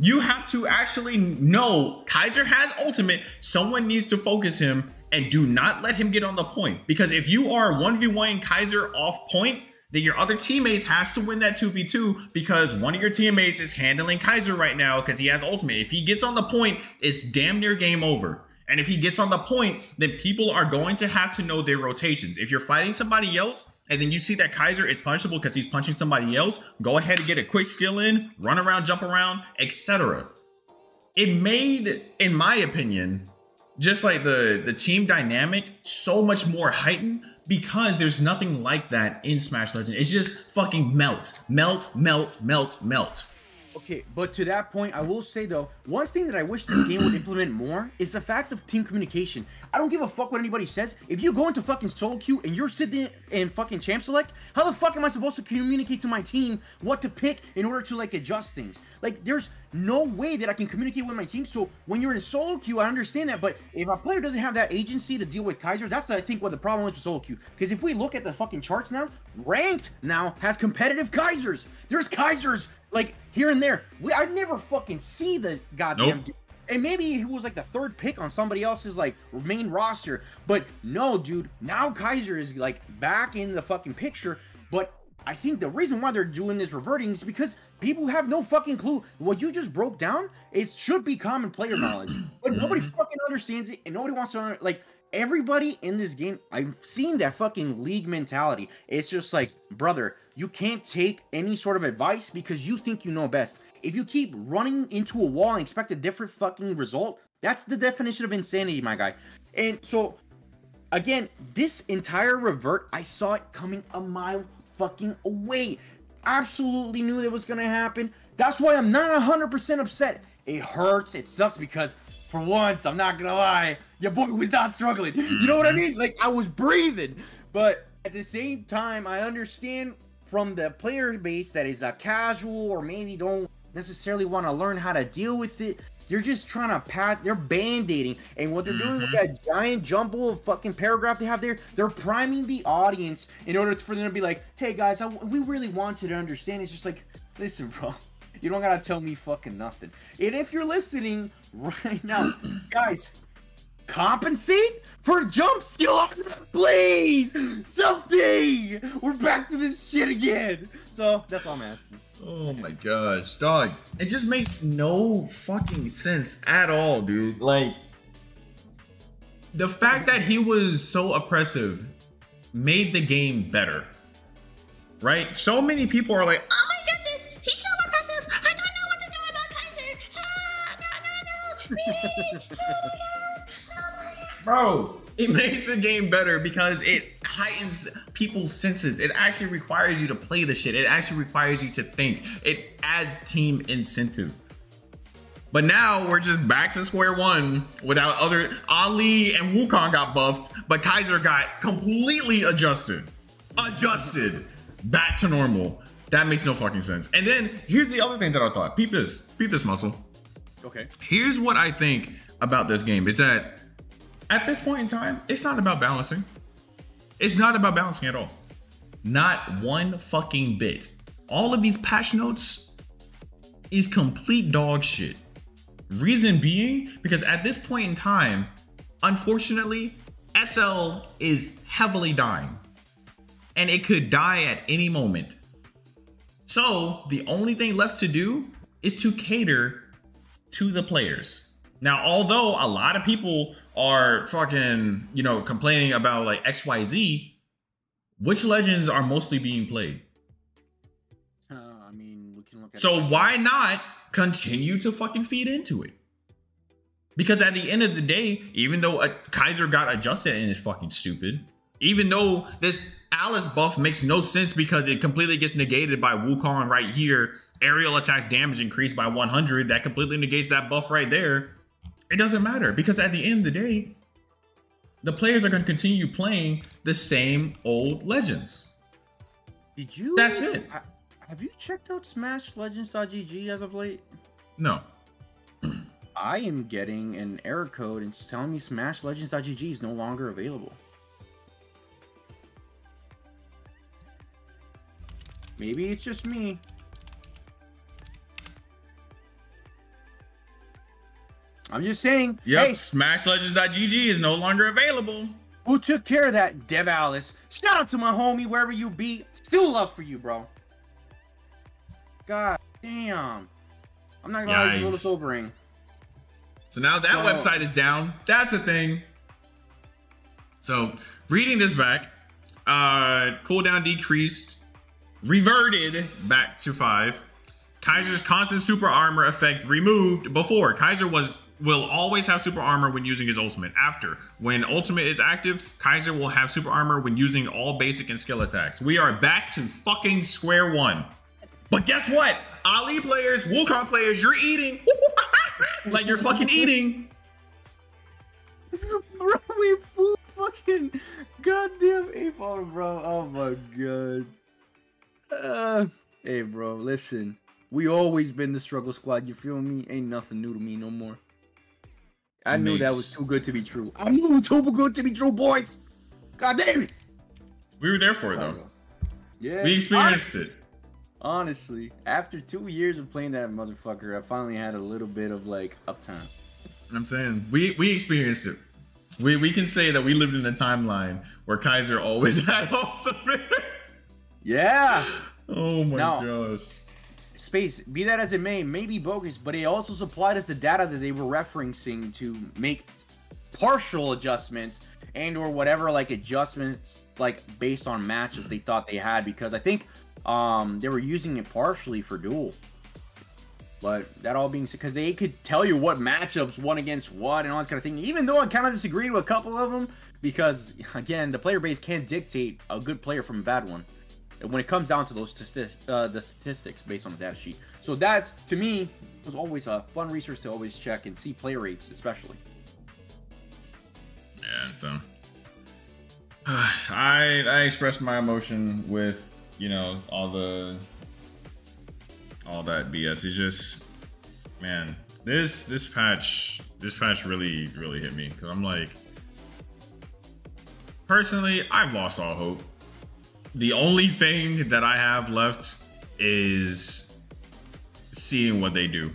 You have to actually know Kaiser has ultimate. Someone needs to focus him and do not let him get on the point. Because if you are 1v1 and Kaiser off point, then your other teammates has to win that 2v2 because one of your teammates is handling Kaiser right now because he has ultimate. If he gets on the point, it's damn near game over. And if he gets on the point, then people are going to have to know their rotations. If you're fighting somebody else and then you see that Kaiser is punchable because he's punching somebody else, go ahead and get a quick skill in, run around, jump around, etc. It made, in my opinion, just like the the team dynamic so much more heightened because there's nothing like that in Smash Legends. It's just fucking melt, melt, melt, melt, melt. Okay, but to that point, I will say though, one thing that I wish this game would implement more is the fact of team communication. I don't give a fuck what anybody says. If you go into fucking solo queue and you're sitting in fucking champ select, how the fuck am I supposed to communicate to my team what to pick in order to like adjust things? Like, there's no way that I can communicate with my team. So when you're in solo queue, I understand that. But if a player doesn't have that agency to deal with Kaiser, that's I think what the problem is with solo queue. Because if we look at the fucking charts now, ranked now has competitive Kaisers. There's Kaisers like here and there. We, I never fucking see the goddamn. Nope. Dude. And maybe he was like the third pick on somebody else's like main roster, but no, dude. Now Kaiser is like back in the fucking picture. But I think the reason why they're doing this reverting is because people have no fucking clue. What you just broke down, it should be common player knowledge, but nobody mm-hmm. fucking understands it, and nobody wants to like everybody in this game. I've seen that fucking league mentality. It's just like, brother, you can't take any sort of advice because you think you know best. If you keep running into a wall and expect a different fucking result, that's the definition of insanity, my guy. And so, again, this entire revert, I saw it coming a mile fucking away. Absolutely knew that was gonna happen. That's why I'm not 100% upset. It hurts, it sucks because for once, I'm not gonna lie, your boy was not struggling. You know what I mean? Like, I was breathing. But at the same time, I understand from the player base that is a casual or maybe don't necessarily want to learn how to deal with it. They're just trying to pat, they're band-aiding. And what they're mm-hmm. doing with mm-hmm. that giant jumble of fucking paragraph they have there, they're priming the audience in order for them to be like, hey guys, I, we really want you to understand. It's just like, listen, bro, you don't gotta tell me fucking nothing. And if you're listening right now, guys, compensate for jump skill, please, something. We're back to this shit again. So that's all I'm asking. Oh my gosh, dog. It just makes no fucking sense at all, dude. Like, the fact that he was so oppressive made the game better. Right? So many people are like, oh my goodness, he's so oppressive. I don't know what to do about Kaiser. Ah, no, no, no. Please. Bro, it makes the game better because it heightens people's senses. It actually requires you to play the shit. It actually requires you to think. It adds team incentive. But now we're just back to square one without other Ali and Wukong got buffed, but Kaiser got completely adjusted. Adjusted back to normal. That makes no fucking sense. And then here's the other thing that I thought. Peep this. Peep this muscle. Okay. Here's what I think about this game is that at this point in time, it's not about balancing. It's not about balancing at all. Not one fucking bit. All of these patch notes is complete dog shit. Reason being, because at this point in time, unfortunately, SL is heavily dying. And it could die at any moment. So the only thing left to do is to cater to the players. Now, although a lot of people are fucking, you know, complaining about like XYZ, which legends are mostly being played? Okay. So why not continue to fucking feed into it? Because at the end of the day, even though uh, Kaiser got adjusted and is fucking stupid, even though this Alice buff makes no sense because it completely gets negated by Wukong right here, aerial attacks damage increased by 100, that completely negates that buff right there. It doesn't matter because at the end of the day, the players are going to continue playing the same old legends. Did you? That's it. ha- Have you checked out Smash Legends.gg as of late? No. I am getting an error code and it's telling me Smash Legends.gg is no longer available. Maybe it's just me. I'm just saying. Yep, Hey, SmashLegends.gg is no longer available. who took care of that, Dev Alice? Shout out to my homie wherever you be. Still love for you, bro. God damn. I'm not gonna lie, it's a little sobering. So now that So- website is down. That's a thing. So reading this back, uh, cooldown decreased, reverted back to five. Kaiser's constant super armor effect removed. Before Kaiser was will always have super armor when using his ultimate. After when ultimate is active, Kaiser will have super armor when using all basic and skill attacks. We are back to fucking square one. But guess what? Ali players, Wukong players, you're eating like you're fucking eating. bro, we full fucking goddamn him, bro. Oh my god. Uh, hey, bro, listen. We always been the struggle squad. You feel me? Ain't nothing new to me no more. I knew that was too good to be true. I knew it was too good to be true, boys. God damn it. We were there for it though. Yeah. We experienced it. Honestly, after two years of playing that motherfucker, I finally had a little bit of like uptime. I'm saying we we experienced it. We we can say that we lived in a timeline where Kaiser always had ultimate. Yeah. oh my Now- gosh. Space be that as it may may be bogus but it also supplied us the data that they were referencing to make partial adjustments and or whatever like adjustments like based on matches they thought they had because i think um they were using it partially for duel. But that all being said because they could tell you what matchups one against what and all this kind of thing even though i kind of disagreed with a couple of them because again the player base can't dictate a good player from a bad one when it comes down to those uh, the statistics based on the data sheet. So that to me was always a fun resource to always check and see play rates, especially. Yeah. So I I expressed my emotion with you know all the all that BS. It's just man, this this patch this patch really really hit me because I'm like personally I've lost all hope. The only thing that I have left is seeing what they do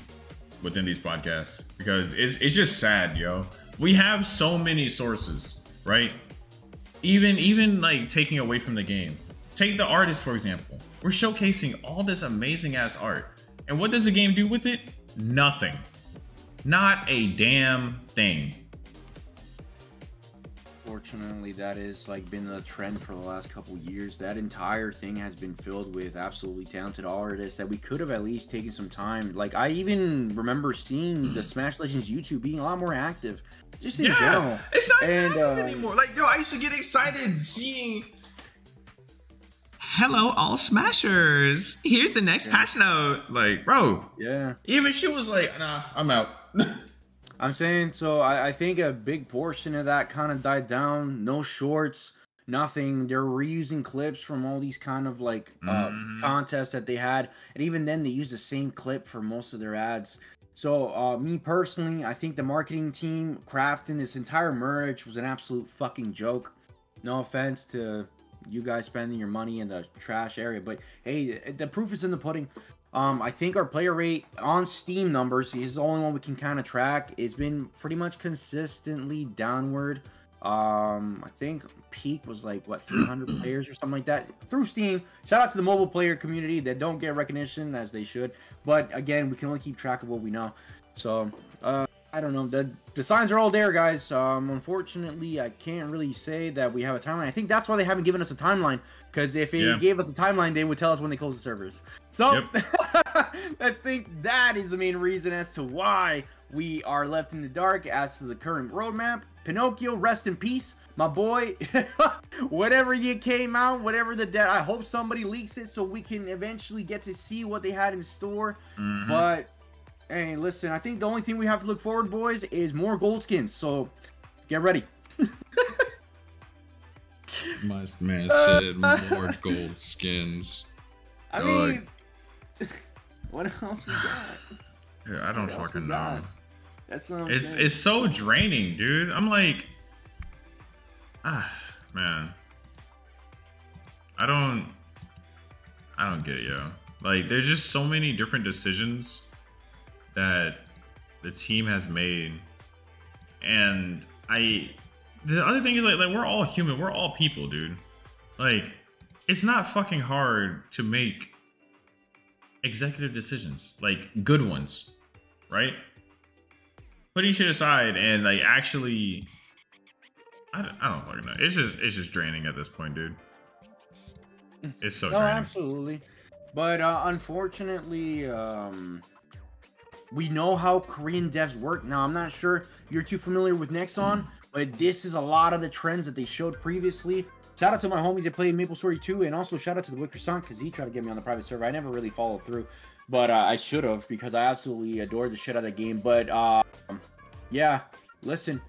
within these podcasts because it's it's just sad, yo. We have so many sources, right? Even even like taking away from the game. Take the artist for example. We're showcasing all this amazing ass art. And what does the game do with it? Nothing. Not a damn thing. Fortunately, that is like been the trend for the last couple years. That entire thing has been filled with absolutely talented artists that we could have at least taken some time. Like I even remember seeing the Smash Legends YouTube being a lot more active, just in general. It's not And, even uh, anymore. Like, yo, I used to get excited seeing. Hello, all smashers. Here's the next patch note. Like, bro, Yeah. even she was like, nah, I'm out. I'm saying so. I, I think a big portion of that kind of died down. No shorts, nothing. They're reusing clips from all these kind of like uh, Mhm. contests that they had, and even then they use the same clip for most of their ads. So, uh, me personally, I think the marketing team crafting this entire merge was an absolute fucking joke. No offense to you guys spending your money in the trash area, but hey, the proof is in the pudding. Um, I think our player rate on Steam numbers is the only one we can kind of track. It's been pretty much consistently downward. Um, I think peak was like what 300 players or something like that through Steam. Shout out to the mobile player community that don't get recognition as they should. But again, we can only keep track of what we know. So uh, I don't know. The the signs are all there, guys. Um, unfortunately, I can't really say that we have a timeline. I think that's why they haven't given us a timeline. Because if they Yeah. gave us a timeline, they would tell us when they close the servers. So I think that is the main reason as to why we are left in the dark as to the current roadmap. Pinocchio, rest in peace, my boy. whatever you came out, whatever the dead, I hope somebody leaks it so we can eventually get to see what they had in store. Mhm. But hey, listen, I think the only thing we have to look forward, boys, is more gold skins. So get ready. My man said more gold skins. I mean, what else we got? Yeah, I don't What fucking know. That's what I'm It's saying. it's so draining, dude. I'm like, ah, man. I don't, I don't get it, yo. Like, there's just so many different decisions that the team has made, and I. The other thing is like, like we're all human. We're all people, dude. Like, it's not fucking hard to make executive decisions, like good ones, right? putting shit aside and like actually I don't, I don't fucking know. It's just it's just draining at this point, dude. It's so no, draining. absolutely. But uh, unfortunately, um, we know how Korean devs work. Now, I'm not sure you're too familiar with Nexon, but this is a lot of the trends that they showed previously. Shout out to my homies that played Maple Story 2, and also shout out to the Wicker Sun because he tried to get me on the private server. I never really followed through, but uh, I should have because I absolutely adored the shit out of that game. But um, yeah, listen,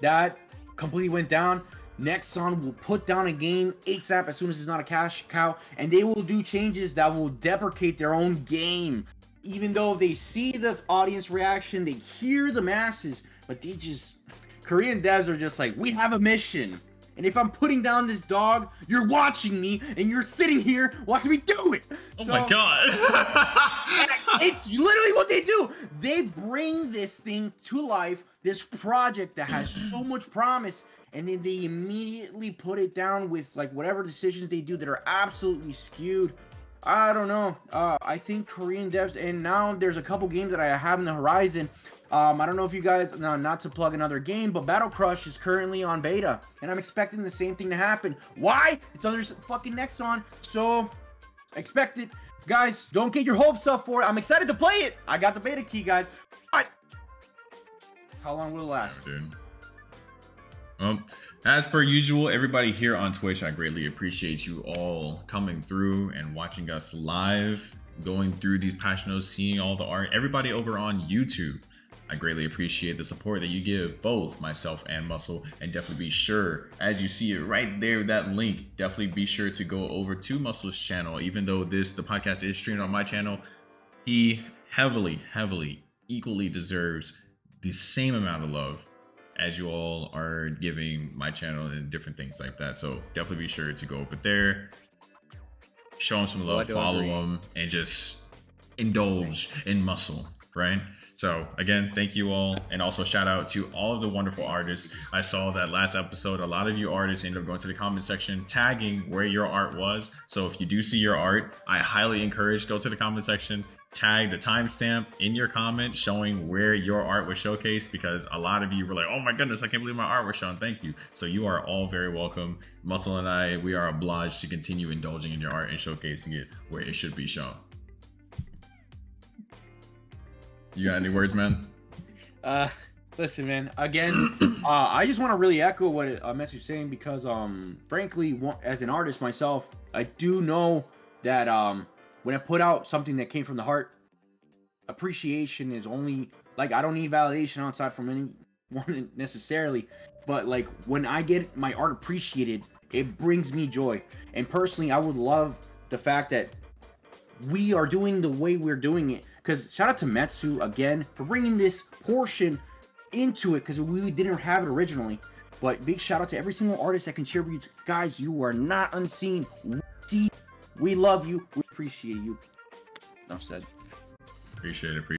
that completely went down. Nexon will put down a game ASAP as soon as it's not a cash cow, and they will do changes that will deprecate their own game. Even though they see the audience reaction, they hear the masses, but they just Korean devs are just like, we have a mission. And if I'm putting down this dog, you're watching me and you're sitting here watching me do it. oh So- my god. it's literally what they do. They bring this thing to life, this project that has so much promise, and then they immediately put it down with like whatever decisions they do that are absolutely skewed. I don't know. Uh, I think Korean devs, and now there's a couple games that I have in the horizon. Um, I don't know if you guys, no, not to plug another game, but Battle Crush is currently on beta, and I'm expecting the same thing to happen. Why? It's under fucking Nexon, so expect it. Guys, don't get your hopes up for it. I'm excited to play it. I got the beta key, guys. But how long will it last? dude. Well, as per usual, everybody here on Twitch, I greatly appreciate you all coming through and watching us live, going through these notes, seeing all the art. Everybody over on YouTube, I greatly appreciate the support that you give both myself and Muscle. And definitely be sure, as you see it right there, that link, definitely be sure to go over to Muscle's channel. Even though this, the podcast is streamed on my channel, he heavily, heavily, equally deserves the same amount of love as you all are giving my channel and different things like that. So definitely be sure to go over there, show him some Oh, love, do follow agree. him, and just indulge in muscle, right? So again, thank you all, and also shout out to all of the wonderful artists. I saw that last episode. A lot of you artists ended up going to the comment section, tagging where your art was. So if you do see your art, I highly encourage go to the comment section, tag the timestamp in your comment showing where your art was showcased because a lot of you were like, oh my goodness, I can't believe my art was shown. Thank you. So you are all very welcome. Muscle and I, we are obliged to continue indulging in your art and showcasing it where it should be shown. You got any words, man? Uh, listen, man. Again, uh, I just want to really echo what uh, Metsu saying because, um, frankly, as an artist myself, I do know that um, when I put out something that came from the heart, appreciation is only like I don't need validation outside from anyone necessarily, but like when I get my art appreciated, it brings me joy. And personally, I would love the fact that we are doing the way we're doing it. Because shout out to Metsu again for bringing this portion into it because we didn't have it originally. But big shout out to every single artist that contributes. Guys, you are not unseen. We love you. We appreciate you. Enough said. Appreciate it.